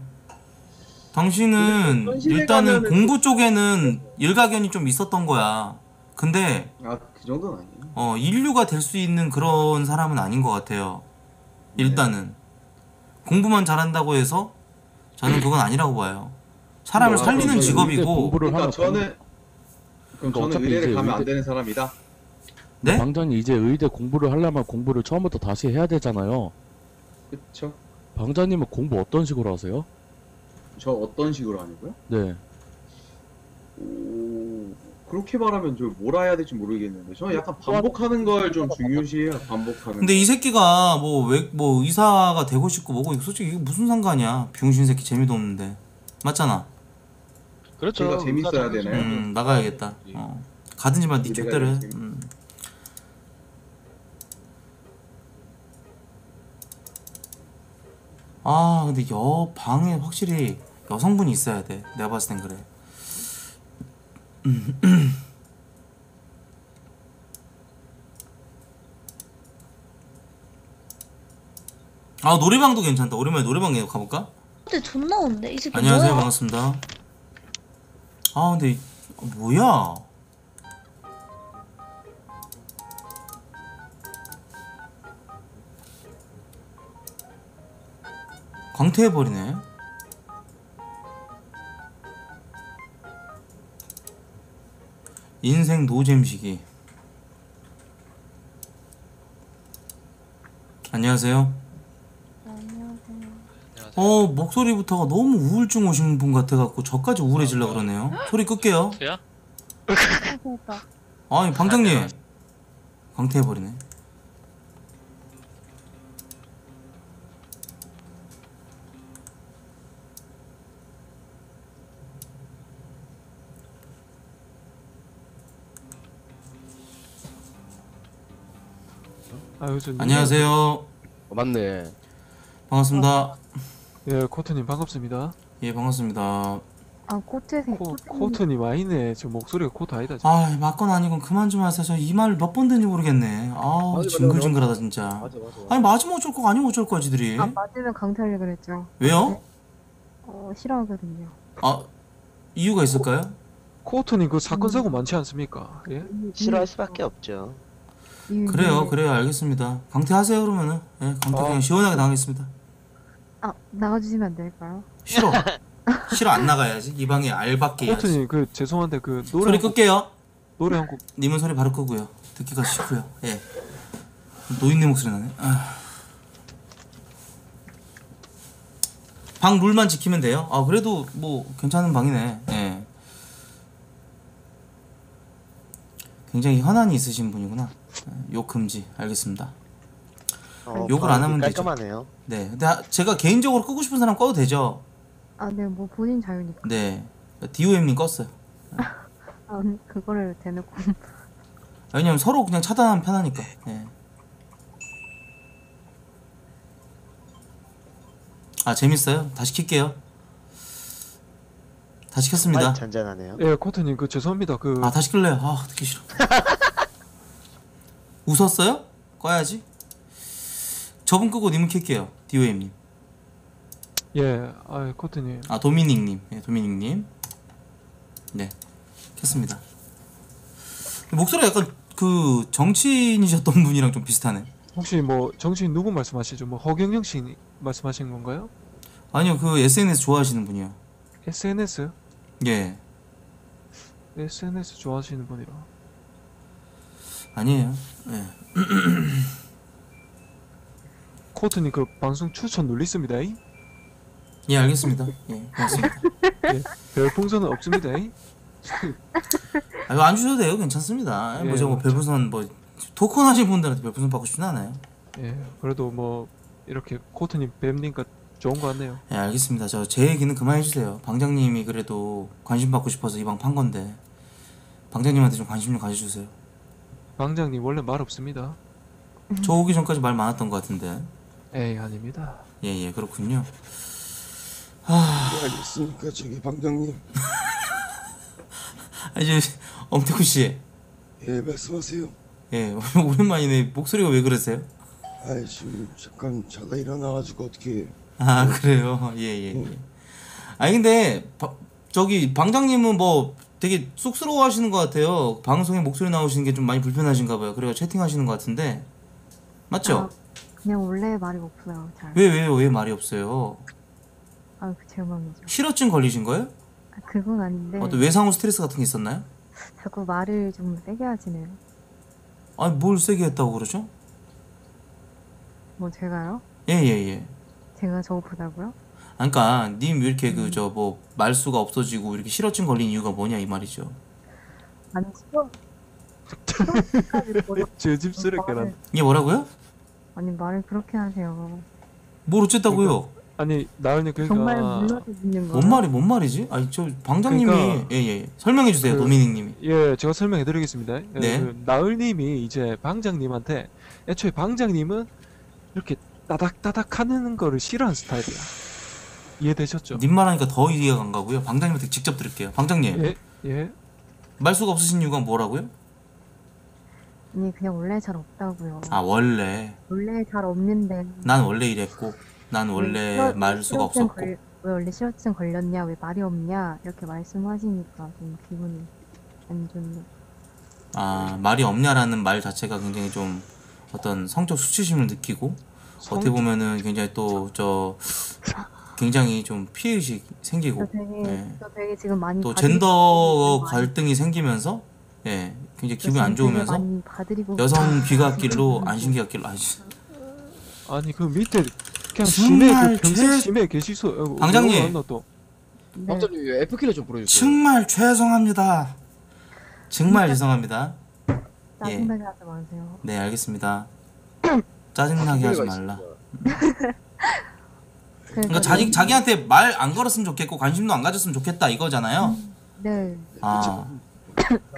당신은 일단은 공부 쪽에는 일가견이 좀 있었던 거야. 근데 아 그 정도는 아니에요 어 인류가 될 수 있는 그런 사람은 아닌 것 같아요. 일단은 공부만 잘한다고 해서 저는 그건 아니라고 봐요. 사람을 뭐, 살리는 직업이고 공부를 그러니까 하면 저는 그럼 그러니까 저는 어차피 의대를 이제 가면 안 의대- 되는 사람이다 네? 방장님 이제 의대 공부를 하려면 공부를 처음부터 다시 해야 되잖아요. 그쵸 방장님은 공부 어떤 식으로 하세요? 저 어떤 식으로 하냐고요? 네. 오 그렇게 말하면 저 뭐라 해야 될지 모르겠는데 저는 약간 반복하는 걸 좀 중요시해요 반복하는 근데 거. 이 새끼가 뭐 왜 뭐 의사가 되고 싶고 뭐고 솔직히 이게 무슨 상관이야 병신 새끼 재미도 없는데 맞잖아 그렇죠. 제가 재밌어야 되나요? 음 나가야겠다 어 가든지 말네 족대로 해. 음. 아 근데 여 방에 확실히 여성분이 있어야 돼. 내가 봤을 땐 그래. 아 노래방도 괜찮다. 오랜만에 노래방 가볼까? 근데 존나 온데? 이 새끼 안녕하세요. 뭐야? 반갑습니다. 아 근데 이- 어, 뭐야 광태해버리네. 인생 노잼시기 안녕하세요. 어 목소리부터가 너무 우울증 오신 분 같아갖고 저까지 우울해질라 그러네요. 소리 끌게요. 저요? 아니 방장님. 강퇴해버리네 아유, 저 안녕하세요 어, 맞네. 반갑습니다 예, 코트님 반갑습니다. 예 반갑습니다 아 코트생 코, 코트님 아니네. 저 목소리가 코트 아니다. 아 맞건 아니건 그만 좀 하세요 저 이 말 몇 번 듣는지 모르겠네 아 맞아, 징글징글하다 진짜 맞아 맞아. 아니 맞으면 어쩔 거고 아니면 어쩔 거야 지들이 아 맞으면 강퇴하려 그랬죠. 왜요? 어 싫어하거든요. 아 이유가 있을까요? 코트님 그 사건 사고 많지 않습니까? 예? 싫어할 수밖에 없죠. 그래요 그래요. 알겠습니다. 강퇴하세요 그러면은. 예 강퇴 그냥 어. 시원하게 당하겠습니다. 아 나가주시면 안 될까요? 싫어. 싫어 안 나가야지. 이 방에 알밖에 해야지 코트님 그 죄송한데 그 노래 소리 한 곡- 끌게요. 노래 한 곡. 님은 소리 바로 끄고요. 듣기가 싫고요. 예. 노인네 목소리 나네. 아. 방 룰만 지키면 돼요? 아 그래도 뭐 괜찮은 방이네. 예. 굉장히 현안이 있으신 분이구나. 예, 욕 금지 알겠습니다 어, 욕을 안 하면 되죠 깔끔하네요. 네 근데 아- 제가 개인적으로 끄고 싶은 사람 꺼도 되죠 아 네 뭐 본인 자유니까. 네 DOM님 껐어요 아 그거를 대놓고 왜냐면 서로 그냥 차단하면 편하니까. 예. 아 재밌어요? 다시 킬게요. 다시 켰습니다. 잔잔하네요. 예, 코트님 그 죄송합니다. 그 아 다시 끌래요. 아 듣기 싫어. 웃었어요? 꺼야지. 저분 끄고 님은 켤게요. 디오엠님. 예, 아 코트님. 아 도미닉님. 예, 도미닉님. 네, 켰습니다. 목소리가 약간 그 정치인이셨던 분이랑 좀 비슷하네. 혹시 뭐 정치인 누구 말씀하시죠? 뭐 허경영 씨 말씀하신 건가요? 아니요, 그 SNS 좋아하시는 분이요. SNS? 예, SNS 좋아하시는 분이라. 아니에요. 예. 코트님 그 방송 추천 눌리습니다. 이? 예, 알겠습니다. 예, 고맙습니다. 예, 별풍선은 없습니다. 이? 아, 이거 안 주셔도 돼요. 괜찮습니다. 예, 뭐 저뭐 별풍선 뭐 토큰 하신 분들한테 별풍선 받고 싶진 않아요. 예, 그래도 뭐 이렇게 코트님 뵙니까 좋은 것 같네요. 예, 알겠습니다. 저 제 얘기는 그만해 주세요. 방장님이 그래도 관심 받고 싶어서 이 방 판 건데 방장님한테 좀 관심 좀 가져주세요. 방장님 원래 말 없습니다. 저 오기 전까지 말 많았던 것 같은데. 에이 아닙니다. 예, 예, 그렇군요. 아, 네, 알겠습니까 저기 방장님 아, 이제 엄태구 씨, 예 말씀하세요 예, 오랜만이네. 목소리가 왜 그러세요? 아이 지금 잠깐 자다 일어나가지고 어떻게 아, 그래요. 예, 예, 예. 아니 근데 바- 저기 방장님은 뭐 되게 쑥스러워 하시는 것 같아요. 방송에 목소리 나오시는 게 좀 많이 불편하신가 봐요. 그래가 채팅하시는 것 같은데 맞죠? 그냥 원래 말이 없어요. 잘. 왜 왜요? 왜 말이 없어요? 아, 그 제 맘이죠. 실어증 걸리신 거예요? 아, 그건 아닌데. 어떤 외상후 스트레스 같은 게 있었나요? 자꾸 말을 좀 세게 하시네요. 아니 뭘 세게 했다고 그러죠? 뭐 제가요? 예, 예, 예. 제가 저보다고요? 아, 그러니까 님 왜 이렇게 그 저 뭐 말수가 없어지고 이렇게 실어증 걸린 이유가 뭐냐 이 말이죠. 아니 싫어. 제 집스럽게란. 이게 뭐라고요? 아니 말을 그렇게 하세요. 뭘 어쨌다고요? 아니 나은이 그러니까 정말? 뭔 말이 뭔 말이지? 아니 저 방장님이 그러니까 예, 예. 설명해 주세요. 그- 도미닉님이. 예, 제가 설명해 드리겠습니다. 예, 네. 그 나을님이 이제 방장님한테 애초에 방장님은 이렇게 따닥따닥 하는 거를 싫어하는 스타일이야. 이해되셨죠? 님 말하니까 더 이해가 안 가고요. 방장님한테 직접 드릴게요. 방장님. 예, 예. 말수가 없으신 이유가 뭐라고요? 아니 그냥 원래 잘 없다고요. 아 원래 원래 잘 없는데. 난 원래 이랬고 난 원래 실어- 말수가 실어증 없었고 걸- 왜 원래 실어증 걸렸냐 왜 말이 없냐 이렇게 말씀하시니까 좀 기분이 안 좋네. 아 말이 없냐라는 말 자체가 굉장히 좀 어떤 성적 수치심을 느끼고 어떻게 보면은 굉장히 또 저 굉장히 좀 피해의식 생기고 저 되게 예. 저 되게 지금 많이 또 젠더 갈등이 생기면서 예 굉장히 저 기분이 안 좋으면서 많이 봐드리고 여성 귀갓길로 안심 귀갓길로 아시 아니 그 밑에 그냥 정말 심해 그 평생 죄- 심해 계시소. 어, 방장님. 또. 네. 방장님 F키를 좀 보여주세요. 정말 죄송합니다. 정말 죄송합니다. 예. 짜증나게 하지 마세요. 네 알겠습니다. 짜증나게 하지 말라. 그러니까 자기 자기한테 말 안 걸었으면 좋겠고 관심도 안 가졌으면 좋겠다 이거잖아요. 네. 아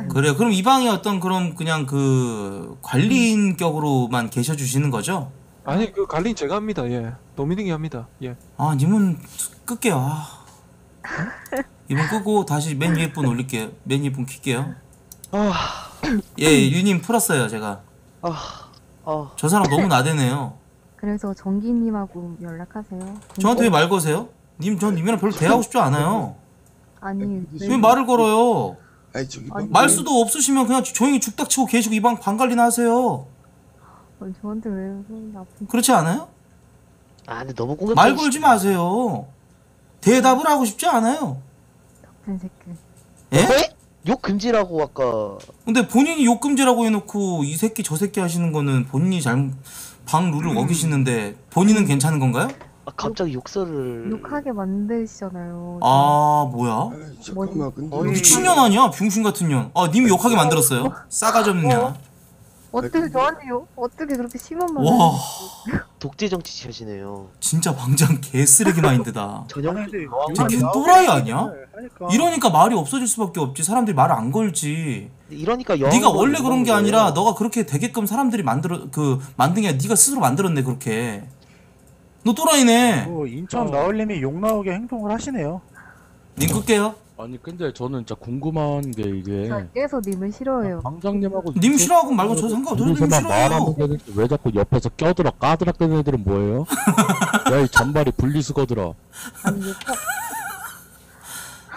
그래요. 그럼 이 방에 어떤 그럼 그냥 그 관리인격으로만 계셔 주시는 거죠? 아니 그 관리는 제가 합니다. 예. 도미닉이 합니다. 예. 아 님은 끌게요. 아. 이분 끄고 다시 맨 위에 분 올릴게요. 맨 위에 분 킬게요. 아, 예 유님 풀었어요 제가. 아, 아. 저 사람 너무 나대네요. 그래서 정기님하고 연락하세요. 저한테 왜 말 거세요? 님, 전 님이랑 별로 대하고 싶지 않아요. 아니 왜 말을 걸어요? 아니 저기 아니, 말 수도 없으시면 그냥 조용히 죽닥 치고 계시고 이방 방관리나 하세요. 어, 저한테 왜 손이 나쁜? 그렇지 않아요? 아, 근데 너무 공격. 말 걸지 마세요. 대답을 하고 싶지 않아요. 나쁜 새끼. 예? 욕 금지라고 아까. 근데 본인이 욕 금지라고 해놓고 이 새끼 저 새끼 하시는 거는 본인이 잘못 방 룰을 어기시는데 본인은 괜찮은 건가요? 아, 갑자기 욕설을. 욕하게 만드시잖아요. 아 뭐야? 잠깐만 근데. 미친년 아니야 병신 같은 년. 아 님이 욕하게 만들었어요. 싸가지 없는 년. 어떻게 저한테 욕? 어떻게 그렇게 심한 말을? 와 독재 정치 하시네요. 진짜 방장 개쓰레기 마인드다. 전형들 진짜 개 또라이 아니야? 이러니까 말이 없어질 수밖에 없지. 사람들이 말을 안 걸지. 이러니까 영. 네가 원래 그런 게 아니라 너가 그렇게 되게끔 사람들이 만들어 그 만든 게 아니라 네가 스스로 만들었네 그렇게. 너 또라이네. 뭐 인천 나얼님이 욕 나오게 행동을 하시네요. 님 끌게요. 아니 근데 저는 진짜 궁금한 게 이게 저 계속 님을 싫어해요. 방장님하고 님 싫어하고 말고 저 상관없어요. 님 되는데 왜 자꾸 옆에서 껴들어 까드락대는 애들은 뭐예요? 야이 전발이 분리수거들아 아니 이게 꼭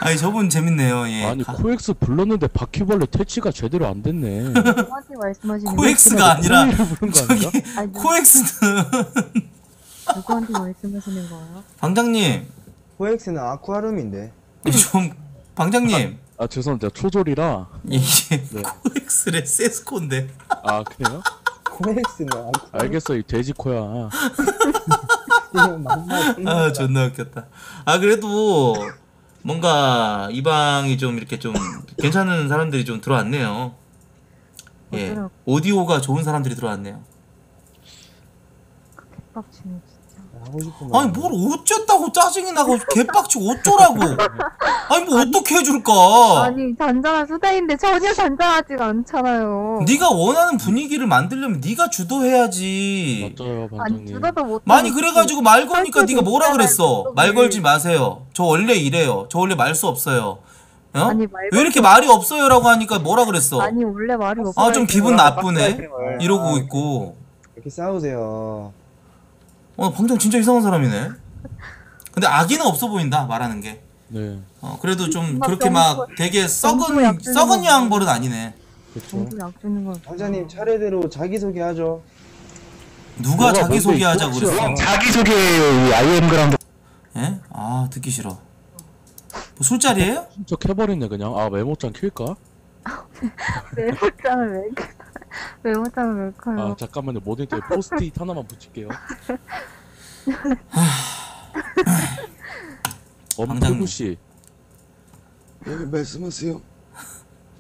아니 저분 재밌네요. 예. 아니 가- 코엑스 불렀는데 바퀴벌레 퇴치가 제대로 안 됐네 누구한테 말씀하시는 거예요? 코엑스가 아니라 부른 거 아닌가? 아니 코엑스는 누구한테 말씀하시는 거예요? 방장님 코엑스는 아쿠아리움인데. 좀 방장님 아 죄송합니다 초졸이라 이게 네. 코엑스의 세스코인데 아 그래요? 코엑스는 아쿠아룸. 알겠어 이 돼지코야 아 존나 웃겼다. 아 그래도 뭔가 이 방이 좀 이렇게 좀 괜찮은 사람들이 좀 들어왔네요. 예. 오디오가 좋은 사람들이 들어왔네요. 개빡치네 진짜. 하고 싶은 거. 아니 뭘 어쨌다고 짜증이 나고 개빡치고 어쩌라고? 아니 뭐 어떻게 해줄까? 아니 잔잔한 수다인데 전혀 잔잔하지가 않잖아요. 네가 원하는 분위기를 만들려면 네가 주도해야지. 맞아요 아니 주도도 못. 많이 그래가지고 말 거니까 네가 뭐라 그랬어? 말 걸지 마세요. 저 원래 이래요. 저 원래 말 수 없어요. 어? 아니, 말 왜 이렇게 말이 없어요라고 하니까 뭐라 그랬어? 아니 원래 말이 없어. 아 좀 기분 나쁘네. 말. 이러고 있고. 이렇게 싸우세요. 어 방장 진짜 이상한 사람이네. 근데 악의는 없어 보인다 말하는 게. 네 어 그래도 좀막 그렇게 병- 막 되게 썩은 썩은 버릇 아니네. 그쵸 정부 약 주는 거. 방장님 차례대로 자기소개 하죠. 누가 뭐가 자기 소개하자고 이 그랬어? 자기 소개예요, 이 IM 그라운드. 예? 아 듣기 싫어. 뭐 술자리예요? 훔쩍 해버렸네 그냥 아 메모장 킬까? 메모장을 왜 메모장을 왜 켜요? 아 잠깐만요 모니터에 포스트잇 하나만 붙일게요 엄태구 씨 여기 말씀하세요.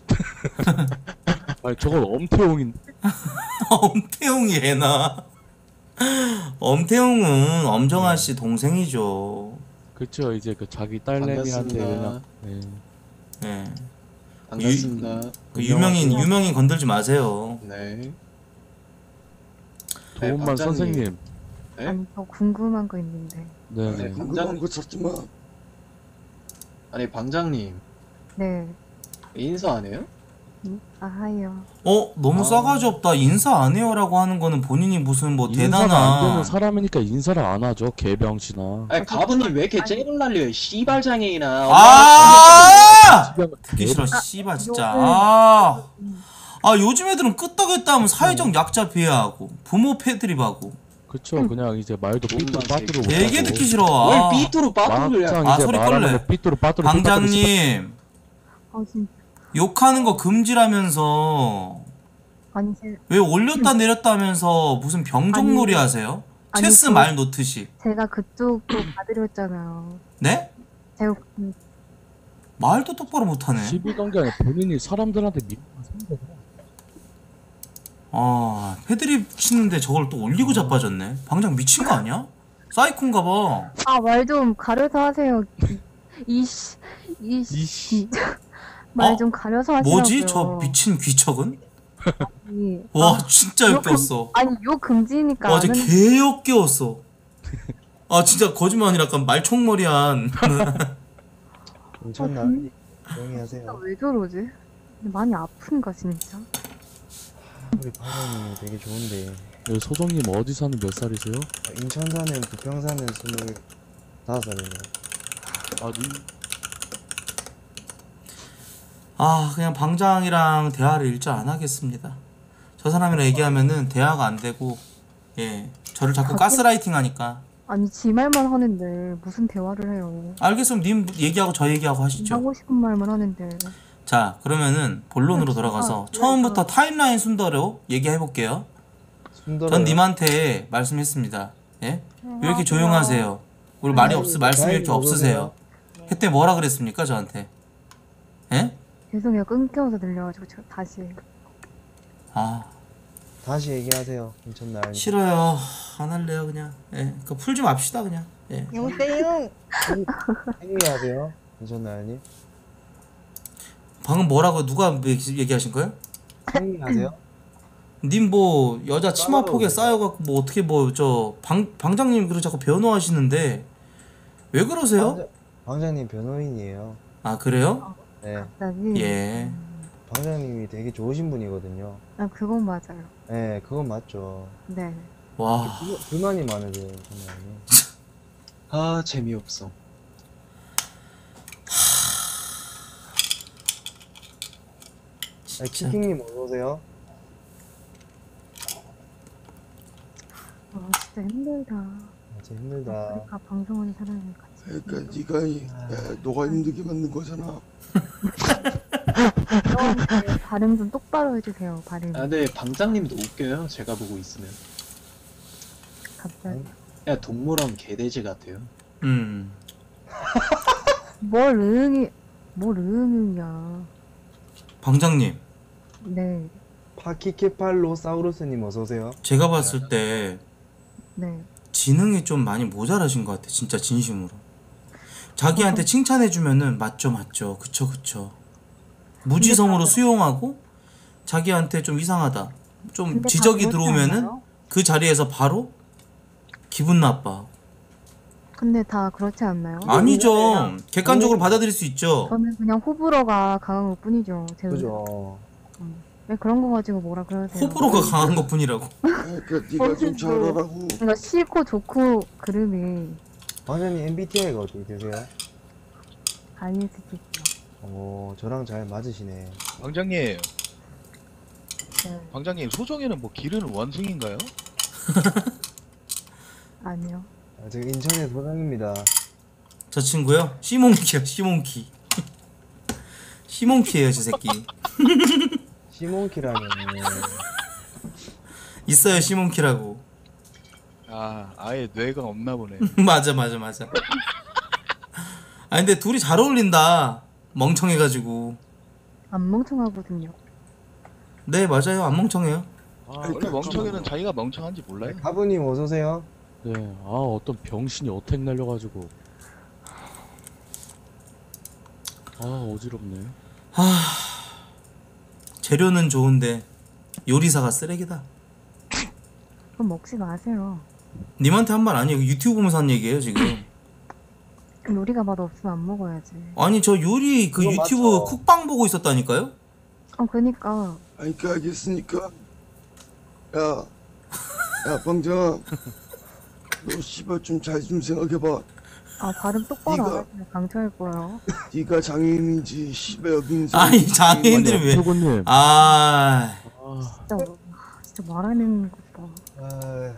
아니 저건 엄태웅인 엄태웅이 애나. 엄태웅은 엄정화 씨 동생이죠. 그쵸 이제 그 자기 딸내미한테 반갑습니다. 그냥 네. 예. 반갑습니다. 그 유명인 유명인 건들지 마세요. 네. 도움만 방장님. 선생님 네? 아니 저 궁금한 거 있는데. 네네 네, 궁금한 거 찾지 마. 아니 방장님 네. 인사 안 해요? 음? 아하요. 어 너무 아. 싸가지 없다. 인사 안 해요라고 하는 거는 본인이 무슨 뭐 인사가 안 대단한 사람이니까 인사를 안 하죠 개병신아 아니 가부님 왜 이렇게 째를 날려요? 씨발장애인아. 아 듣기 싫어 씨발 진짜 요즘- 아. 아 요즘 애들은 끄떡했다 하면 사회적 약자 비하하고 부모 패드립하고 그쵸 그냥 이제 말도 삐뚤 빠뚤어 되게 듣기 싫어 뭘 아. 삐뚤어 막상 아, 이제 소리 말하면 끌래. 삐뚤어 빠뚤어 방장님 아 진짜. 욕하는 거 금지라면서 아니 제, 왜 올렸다 내렸다 하면서 무슨 병정놀이 아니, 하세요? 아니, 체스 그- 말 놓듯이 제가 그쪽도 봐드렸잖아요. 네? 제가 그- 말도 똑바로 못하네 시비 관계 아니라 본인이 사람들한테 믿는 생각 아 패드립 치는데 저걸 또 올리고 자빠졌네 방장 미친 거 아니야? 사이콘가 봐 아, 말 좀 가려서 하세요. 이씨, 이씨. 말 어? 좀 가려서 하시라고요. 뭐지 저 미친 귀척은? 아니, 와 아, 진짜 욕 역겨웠어 아니, 욕 금지니까 와, 쟤 아는 개 역겨웠어. 아, 진짜 거짓말 아니라 약간 말총머리한. 괜찮나? 음. 조용히 하세요. 왜 저러지? 근데 많이 아픈가 진짜? 우리 방장님이 되게 좋은데 네, 소정님 어디 사는 몇 살이세요? 인천 사는 부평 사는 스물 다섯 살이네요. 아니 아, 그냥 방장이랑 대화를 일절 안 하겠습니다. 저 사람이랑 얘기하면은 대화가 안 되고, 예. 저를 자꾸 자기- 가스라이팅 하니까. 아니 지 말만 하는데 무슨 대화를 해요? 알겠으면 님 얘기하고 저 얘기하고 하시죠. 하고 싶은 말만 하는데 자, 그러면은 본론으로 돌아가서 처음부터 타임라인 순서로 얘기해 볼게요. 전 님한테 말씀했습니다. 예? 왜 이렇게 조용하세요? 우리 말이 없, 말씀이 이렇게 없으세요? 그때 뭐라 그랬습니까, 저한테? 예? 죄송해요 끊겨서 들려가지고 제가 다시 아, 다시 얘기하세요. 인천 날. 싫어요. 안 할래요, 그냥. 예. 그 풀지 맙시다, 그냥. 예. 여보세요. 행위하세요. 날님. 방금 뭐라고 누가 얘기- 얘기하신 거예요? 행위하세요. 님 뭐 여자 치마 폭에 쌓여갖고 뭐 어떻게 뭐 저 방 방장님 그러 자꾸 변호하시는데 왜 그러세요? 방장, 방장님 변호인이에요. 아 그래요? 네. 갑자기. 예. 방장님이 되게 좋으신 분이거든요. 아 그건 맞아요. 네, 그건 맞죠. 네. 와. 불- 불만이 많으세요, 정말. 아 재미없어. 네, 키팅님 어서 오세요. 아 진짜 힘들다. 아, 진짜 힘들다. 그러니까 방송하는 사람이 같이. 그러니까 네가 이- 야, 너가 힘들게 만든 거잖아. 그 발음 좀 똑바로 해주세요. 발음. 아 네 방장님도 웃겨요. 제가 보고 있으면. 갑자기. 야 동물원 개돼지 같아요. 음. 뭘 응이 뭘 응이야. 방장님, 네. 파키케팔로사우루스님 어서 오세요. 제가 봤을 때 네. 지능이 좀 많이 모자라신 것 같아. 진짜 진심으로. 자기한테 칭찬해주면은 맞죠, 맞죠, 그쵸, 그쵸. 무지성으로 수용하고 자기한테 좀 이상하다. 좀 근데 지적이 그렇지 들어오면은? 그 자리에서 바로 기분 나빠. 근데 다 그렇지 않나요? 아니죠. 객관적으로 받아들일 수 있죠. 저는 그냥 호불호가 강한 것 뿐이죠. 제 그죠. 왜 그런 거 가지고 뭐라 그러세요? 호불호가 강한 것 뿐이라고. 그러니까 네가 좀 잘하라고. 그러니까 싫고 좋고 그름이 방장님 MBTI가 어떻게 되세요? ISTP. 어, 저랑 잘 맞으시네. 방장님, 네. 방장님 소정이는 뭐 기르는 원숭인가요? 아니요. 아, 제가 인천의 소장입니다. 저 친구요? 시몬키야, 시몬키. 시몬키예요, 저 새끼. 시몬키라는 있어요, 시몬키라고. 아, 아예 뇌가 없나 보네. 맞아, 맞아, 맞아. 아 근데 둘이 잘 어울린다. 멍청해가지고. 안 멍청하거든요. 네, 맞아요. 안 멍청해요. 원래 멍청이는 자기가 멍청한지 몰라요. 가부님 어서 오세요. 네, 아 어떤 병신이 어택 날려가지고 아 어지럽네. 하... 재료는 좋은데 요리사가 쓰레기다. 그럼 먹지 마세요. 님한테 한 말 아니에요. 유튜브 보면서 한 얘기예요, 지금. 요리가 맛 없으면 안 먹어야지. 아니, 저 요리 그 그건 유튜브 맞죠. 쿡방 보고 있었다니까요? 어, 그니까. 아니 그 알겠으니까. 야, 야 방장. 너 씨발 좀 잘 좀 생각해봐. 아, 발음 똑바로 안 하시면 강퇴할 거예요. 네가 장애인인지 씨발 여기 있는 아니, 장애인들이 왜. 표고님. 아. 진짜, 아, 진짜 말하는 것 봐. 아,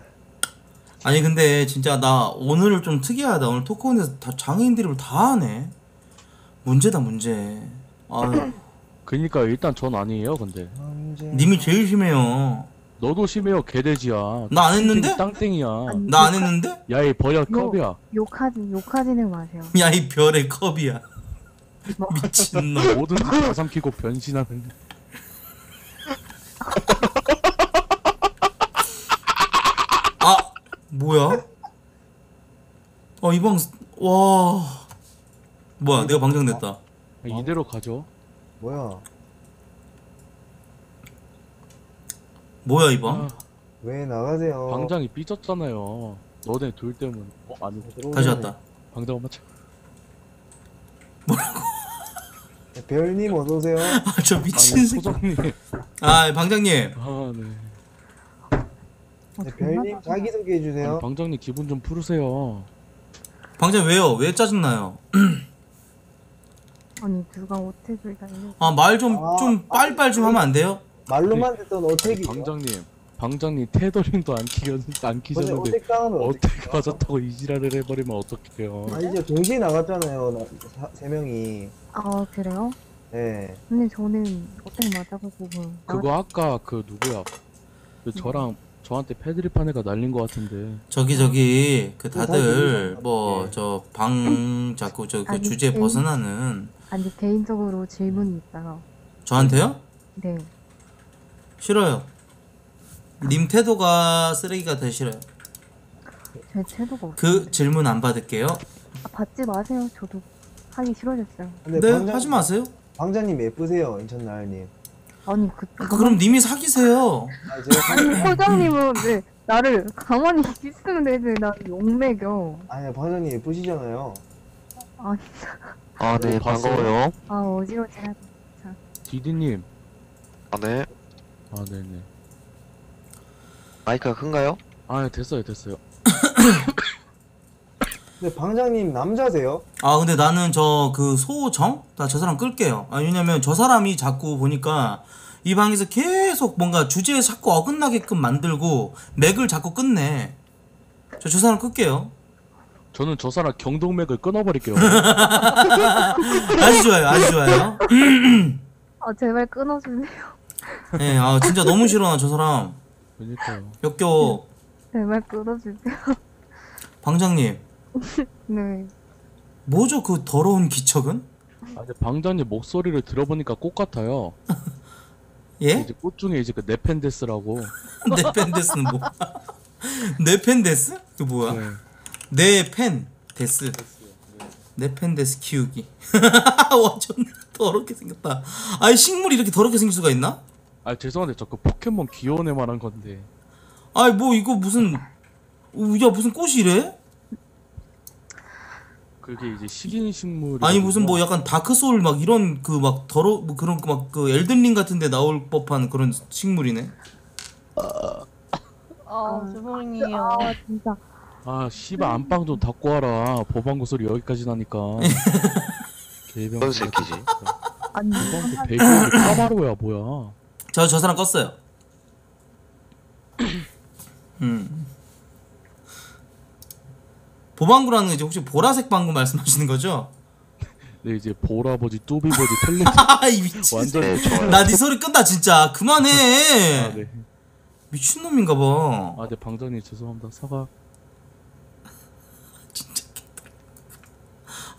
아니 근데 진짜 나 오늘 좀 특이하다 오늘 토크온에서 다 장애인 드립을 다 하네 문제다 문제 아유 그니까 일단 전 아니에요, 근데. 님이 제일 심해요 너도 심해요, 개돼지야. 나 안 했는데? 땅땡이야. 나안 했는데? 야이 버려 욕, 컵이야. 욕하지, 욕하지는 마세요. 야 이 별의 컵이야 뭐, 미친놈 뭐든지 다 삼키고 변신하는. 뭐야 어 이 방 와 뭐야 내가 방정됐다 이대로 가죠. 뭐야? 뭐야 이 방 왜 나가세요? 방장이 삐졌잖아요. 너네 둘 때문에. 어 아니. 다시 왔다 방장 엄마 참. 네, 별님 어서 오세요. 아 저 미친 아니, 새끼 소장님. 아 방장님 아 네. 어, 네, 별님 자기 소개 해 주세요. 아니, 방장님 기분 좀 푸르세요. 방장 왜요 왜 짜증나요 아니, 누가 오택을 달려. 아 말 좀 좀 아, 빨리빨리 좀 하면 안 돼요 말로만 듣던 어택이 방장님. 방장님 테더링도 안 키셨 안 키셨는데 어택 당하면 어택 맞았다고 이지랄을 해버리면 어떡해요. 아니죠 동시에 나갔잖아요. 나, 사, 세 명이. 아, 그래요? 네. 근데 저는 오택 맞아가지고. 그거 아까 그 누구야? 그 저랑 저한테 패드립한 애가 날린 것 같은데. 저기 저기 그다 다들 뭐 네. 저방 자꾸 저 그 아니, 주제 개인- 벗어나는 아니, 개인적으로 질문이 있어요. 저한테요? 네. 싫어요. 님 태도가 쓰레기가 더 싫어요. 제 태도가 없어요. 그 질문 안 받을게요. 아, 받지 마세요. 저도 하기 싫어졌어요. 근데 네, 방장- 하지 마세요. 방장님 예쁘세요, 인천 나을님. 아니, 그, 그, 그럼 님이 사귀세요. 아, 아니, 소장님은 왜 나를 가만히 있으면 되지. 나 욕먹여. 아니 방장님 예쁘시잖아요. 아니, 아, 네, 어, 봤어요? 반가워요. 아 어지러지라. 디디님. 아, 네. 아 네네. 마이크가 큰가요? 아 됐어요 됐어요. 근데 방장님 남자세요? 아 근데 나는 저 그 소정 나 저 사람 끌게요. 아 왜냐면 저 사람이 자꾸 보니까 이 방에서 계속 뭔가 주제에 자꾸 어긋나게끔 만들고 맥을 자꾸 끊네. 저 저 사람 끌게요. 저는 저 사람 경동맥을 끊어버릴게요. 아주 좋아요, 아주 좋아요. 아 제발 끊어주세요. 예, 아 진짜 너무 싫어 나 저 사람. 그러니까요. 역겨워. 제발 끊어주세요. 방장님, 네. 뭐죠 그 더러운 기척은? 아 근데 방장님 목소리를 들어보니까 꽃 같아요. 예? 이제 꽃 중에 이제 그 네펜데스라고. 네펜데스는 뭐? 네펜데스? 그 뭐야? 네펜 데스. 네펜데스 키우기. 와 존나 더럽게 생겼다. 아니 식물이 이렇게 더럽게 생길 수가 있나? 아 죄송한데 저 그 포켓몬 귀여운 애 말한 건데. 아니 뭐 이거 무슨 야 무슨 꽃이래? 그게 이제 식인 식물. 아니 무슨 뭐 약간 다크 소울 막 이런 그 막 더러 뭐 그런 막 그 엘든링 같은데 나올 법한 그런 식물이네. 아 죄송해요. 아 진짜. 아 씨발 안방 좀 닫고 와라. 보방구 소리 여기까지 나니까. 개병. 뭔 새끼지? 아니 배경이 까마로야 뭐야. 저 저 사람 껐어요. 음. 보방구라는 거 이제 혹시 보라색 방구 말씀하시는 거죠? 네 이제 보라버지 뚜비버지 텔레. 아이 미친. 완전 나네 소리 끈다 진짜. 그만해. 아, 네. 미친 놈인가 봐. 아, 네 방장님 죄송합니다. 사과.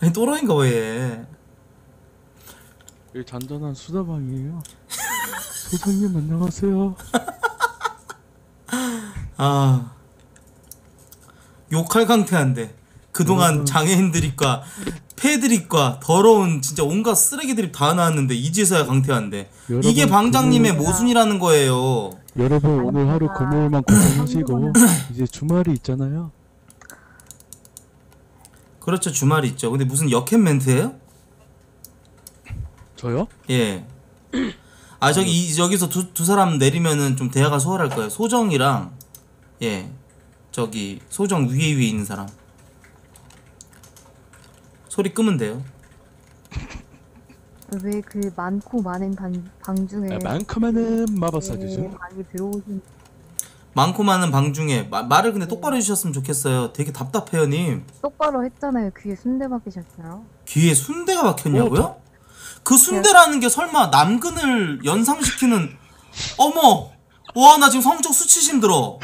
아니 또라이인가 봐 얘. 여기 잔잔한 수다방이에요. 소장님 안녕하세요. 아 욕할 강태한데 그동안 장애인들이과 패드립과 더러운 진짜 온갖 쓰레기 드립 다 나왔는데 이제서야 강태한데 여러분, 이게 방장님의 모순이라는 거예요. 여러분 오늘 하루 금요일만 고생하시고 이제 주말이 있잖아요. 그렇죠 주말이 있죠. 근데 무슨 역행 멘트예요? 저요? 예. 아 저기 이, 여기서 두, 두 사람 내리면은 좀 대화가 수월할 거예요. 소정이랑 예 저기 소정 위에 위에 있는 사람 소리 끄면 돼요. 왜 그 많고 많은 방, 방 중에 아, 많고 많은 마법사주죠. 네, 방에 들어오신 많고 많은 방 중에 마- 말을 근데 똑바로 해주셨으면 좋겠어요. 되게 답답해요, 님. 똑바로 했잖아요. 귀에 순대 박히셨어요. 귀에 순대가 박혔냐고요? 그 순대라는 게 설마 남근을 연상시키는 어머 와 나 지금 성적 수치심 들어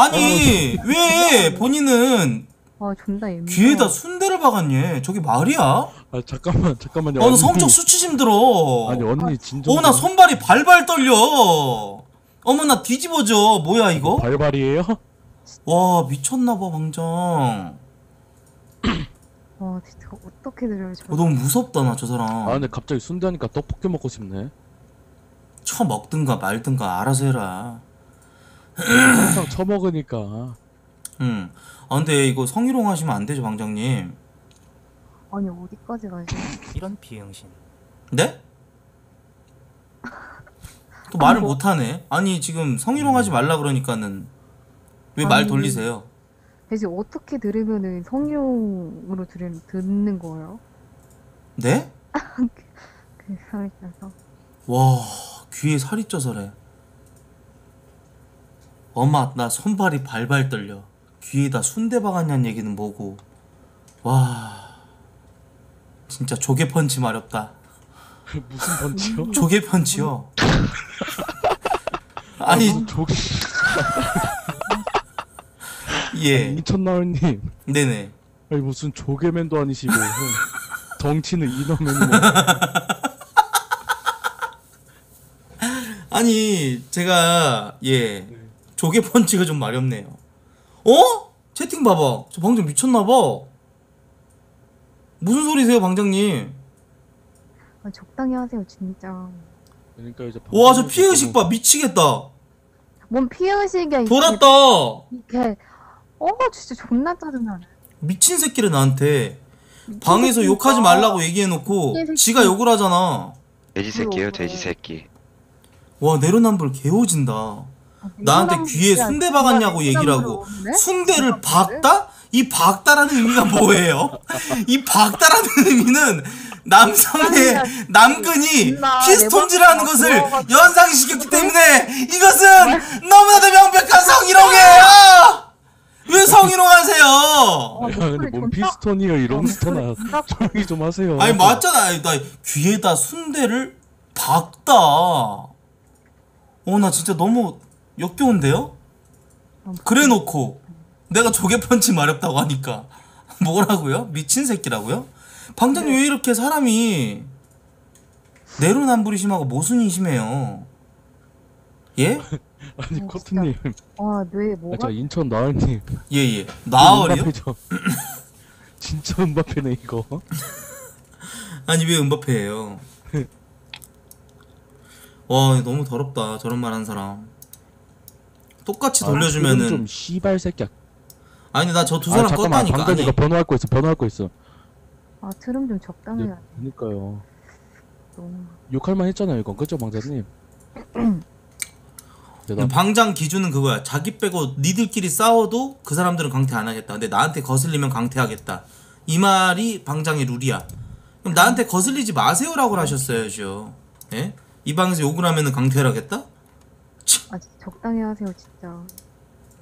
아니 왜 본인은 아 존나 예민. 귀에다 순대를 박았니 저게 말이야? 아 잠깐만 잠깐만요. 어나 성적 수치심 들어 아니 언니 진정. 어나 손발이 발발 떨려 어머 나 뒤집어져 뭐야 이거? 발발이에요? 와 미쳤나봐 방장 와 진짜 어떻게 들어요 저. 어, 너무 무섭다 나저 사람 아 근데 갑자기 순대하니까 떡볶이 먹고 싶네. 처 먹든가 말든가 알아서 해라 항상 처먹으니까. 응. 아 근데 이거 성희롱 하시면 안 되죠 방장님 아니 어디까지 가세요? 이런 비응신 네? 또 말을 못 하네 아니 지금 성희롱 하지 말라 그러니까는 왜 말 아니. 돌리세요 대체 어떻게 들으면은 성룡으로 들, 듣는 거예요? 네? 그 살이 쪄서. 와 귀에 살이 쪄서래 엄마 나 손발이 발발 떨려. 귀에다 순대 박았냐는 얘기는 뭐고. 와 진짜 조개 펀치 마렵다. 무슨 펀치요? 조개 펀치요. 아니 조개. 예. 이천나을님. 네네. 아니 무슨 조개맨도 아니시고 덩치는 이너맨이 아니 제가 예 조개 펀치가 좀 마렵네요 어? 채팅 봐봐 저 방장 미쳤나봐 무슨 소리세요 방장님 아, 적당히 하세요 진짜. 그러니까 이제 와 저 피해의식 봐 미치겠다 뭔 피해의식이야 이게. 돌았다 이게 어 진짜 존나 짜증나네. 미친 새끼를 나한테 방에서 욕하지 말라고 얘기해놓고 지가 욕을 하잖아. 돼지 새끼예요, 돼지 새끼. 와 내로남불 개오진다. 나한테 귀에 순대 박았냐고 얘기를 하고 순대를 박다? 이 박다라는 의미가 뭐예요? 이 박다라는 의미는 남성의 남근이 피스톤질하는 것을 연상시켰기 때문에 이것은 너무나도 명백한 성희롱이에요. 왜 성희롱하세요? 야 근데 뭔 피스톤이에요 이 롱스터나 조용히 좀 하세요 아니 맞잖아. 나 귀에다 순대를 박다. 어 나 진짜 너무 역겨운데요? 그래놓고 내가 조개 펀치 마렵다고 하니까 뭐라고요? 미친 새끼라고요? 방장님 왜 이렇게 사람이 내로남불이 심하고 모순이 심해요? 예? 아니 커트님 와뇌 아, 뭐가 저 인천 나을님 예예 나얼이요? 진짜 은바페네 이거 아니 왜 은바페예요? 와 너무 더럽다 저런 말 한 사람 똑같이 아, 돌려주면은. 지금 좀 씨발 새끼야. 아니 나 저두 아, 사람 잠깐만 껐다니까. 방금 아니. 이거 번호 할 거 있어 번호 할 거 있어. 아 트름 좀 적당히 네, 해야 돼. 그니까요. 너무 욕할만 했잖아요 이건. 그죠 방자님? 근데 방장 기준은 그거야. 자기 빼고 니들끼리 싸워도 그 사람들은 강퇴 안 하겠다. 근데 나한테 거슬리면 강퇴하겠다. 이 말이 방장의 룰이야. 그럼 나한테 거슬리지 마세요라고 하셨어야죠. 예? 이 방에서 욕을 하면은 강퇴를 하겠다? 아 진짜 적당히 하세요 진짜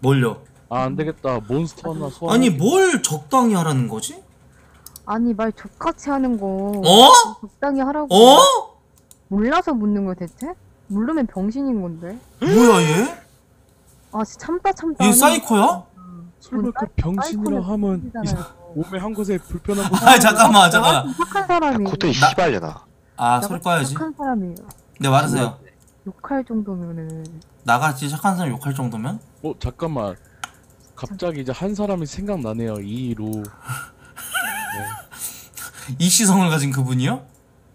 뭘요? 아 안되겠다 몬스터 하나 소환 아니 뭘 적당히 하라는 거지? 아니 말 족같이 하는 거 어? 적당히 하라고 어? 몰라서 묻는 거야 대체? 모르면 병신인 건데 뭐야 얘? 아 진짜 참다 참다 얘 하는 사이코야? 거. 설마 그 병신이라 하면 몸에 한 곳에 불편한 곳아 잠깐만 잠깐만 착한 사람이 코트이 씨발려나. 아 내가 설 꺼야지 착한 사람이 네 말하세요 욕할 정도면은 나같이 착한 사람 욕할 정도면? 어 잠깐만 갑자기 이제 한 사람이 생각나네요 이로 이 시성을 가진 그분이요?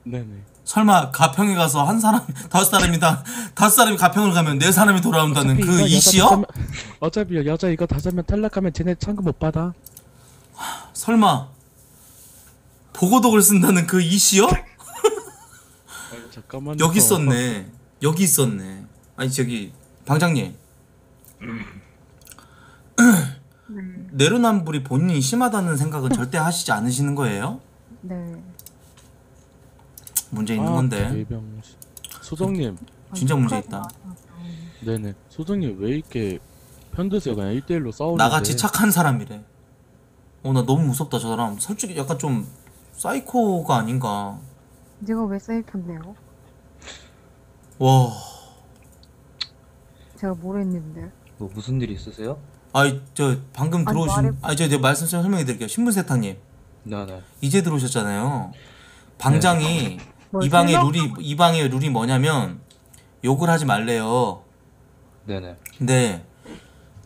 네네 설마 가평에 가서 한 사람 다섯 사람이 다 다섯 사람이 가평을 가면 네 사람이 돌아온다는 어차피 그 이거 이 여자 씨요? 다섯 명- 어차피 여자 이거 다섯 명 탈락하면 쟤네 상금 못 받아 설마 보고독을 쓴다는 그 이 씨요? 잠깐만 여기 있었네. 여기 있었네. 아니 저기 방장님. 내로남불이 본인이 심하다는 생각은 절대 하시지 않으시는 거예요? 네 문제 있는 아, 건데. 개병신. 소정님 진짜 문제 있다. 네네 소정님 왜 이렇게 편드세요 그냥 1대1로 싸우는데 나같이 착한 사람이래. 어 나 너무 무섭다 저 사람. 솔직히 약간 좀 사이코가 아닌가. 제가 왜 사이콘데요? 와. 제가 뭘 했는데 뭐 무슨 일 있으세요? 아이 저 방금 아니, 들어오신 말해- 아저 말씀 좀 설명해 드릴게요. 신분세탁님. 네네. 이제 들어오셨잖아요. 방장이 뭐이 방의 설명? 룰이 이 방의 룰이 뭐냐면 욕을 하지 말래요. 네네. 근데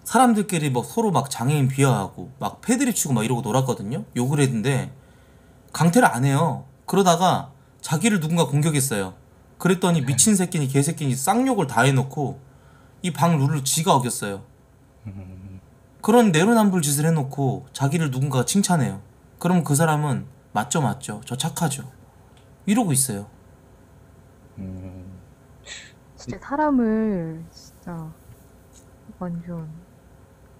사람들끼리 뭐 서로 막 장애인 비하하고 막 패드립 치고 막 이러고 놀았거든요. 욕을 했는데 강퇴를 안 해요. 그러다가 자기를 누군가 공격했어요. 그랬더니 미친 새끼니 개새끼니 쌍욕을 다 해놓고 이 방 룰을 지가 어겼어요. 그런 내로남불 짓을 해놓고 자기를 누군가가 칭찬해요. 그럼 그 사람은 맞죠 맞죠 저 착하죠 이러고 있어요. 진짜 사람을 진짜 완전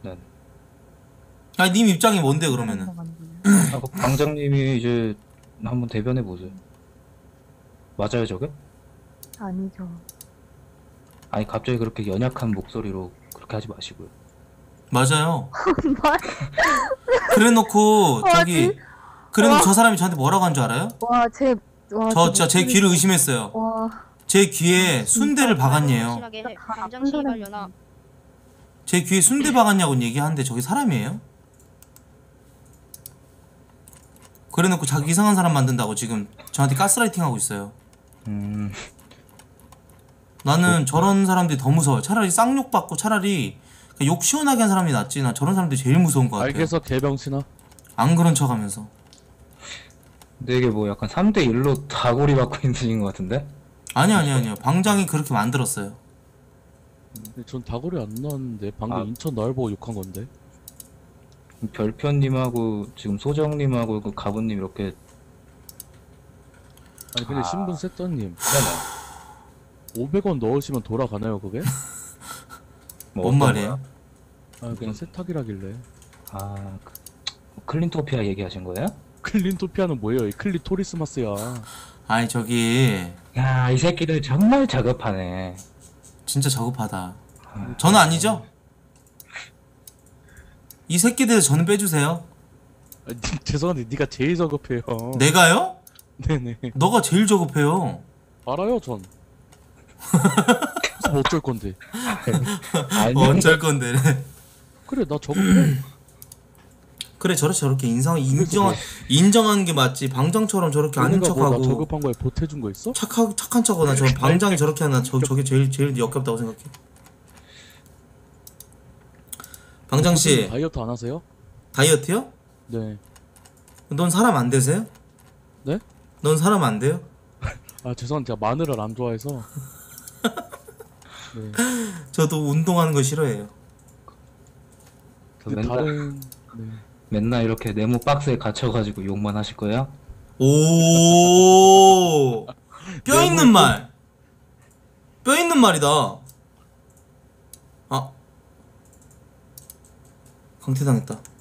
네. 아니 님 입장이 뭔데 그러면은? 아, 그 방장님이 이제 한번 대변해 보세요. 맞아요, 저게? 아니죠 아니 갑자기 그렇게 연약한 목소리로 그렇게 하지 마시고요. 맞아요. 그래놓고 와, 저기 진- 그래놓고 와. 저 사람이 저한테 뭐라고 한 줄 알아요? 와 제 와 저 진짜 제 귀를 의심했어요. 와 제 귀에 순대를 박았네요. 해. 시발려나. 제 귀에 순대 박았냐고 얘기하는데 저게 사람이에요? 그래놓고 자기 이상한 사람 만든다고 지금 저한테 가스라이팅 하고 있어요. 음. 나는 저런 사람들이 더 무서워요. 차라리 쌍욕 받고 차라리 욕 시원하게 한 사람이 낫지. 나 저런 사람들이 제일 무서운 것 같아요. 알겠어 개병신아 안 그런 척하면서. 근데 이게 뭐 약간 3대 1로 다구리 받고 있는 것 같은데? 아니 아니 아니요. 방장이 그렇게 만들었어요. 근데 전 다구리 안 나왔는데 방금 아. 인천 보고 욕한 건데 별편님하고 지금 소정님하고 그 가부님 이렇게 아니 근데 아. 신분 세터님 네네 500원 넣으시면 돌아가나요 그게? 뭐 뭔 어떤 말이에요? 아 그냥 세탁이라길래 아 그- 클린토피아 얘기하신 거예요? 클린토피아는 뭐예요? 이 클리토리스마스야 아니 저기 야 이 새끼들 정말 저급하네 진짜 저급하다. 저는 아니죠? 이 새끼들 저는 빼주세요. 아, 니- 죄송한데 네가 제일 저급해요 내가요? 네네 너가 제일 저급해요. 알아요 전 뭐 어쩔 건데 아니 어쩔 건데. 그래 나 저급해 그래 저렇게 저렇게 인상 인정 인정하는 게 맞지. 방장처럼 저렇게 아닌 뭐나 척하고 저급한 거에 보태준 거 있어? 착하 착한 척하나 저 방장이 저렇게 하나 저 저게 제일 제일 역겹다고 생각해. 방장 씨 다이어트 안 하세요? 다이어트요? 네 넌 사람 안 되세요? 네? 넌 사람 안 돼요? 아 죄송한데 제가 마늘을 안 좋아해서 네 저도 운동하는 거 싫어해요. 그 근데 맨날, 다른 네. 맨날 이렇게 네모 박스에 갇혀가지고 욕만 하실 거예요? 오. 뼈 있는 말. 뼈 있는 말이다. 아. 강퇴당했다.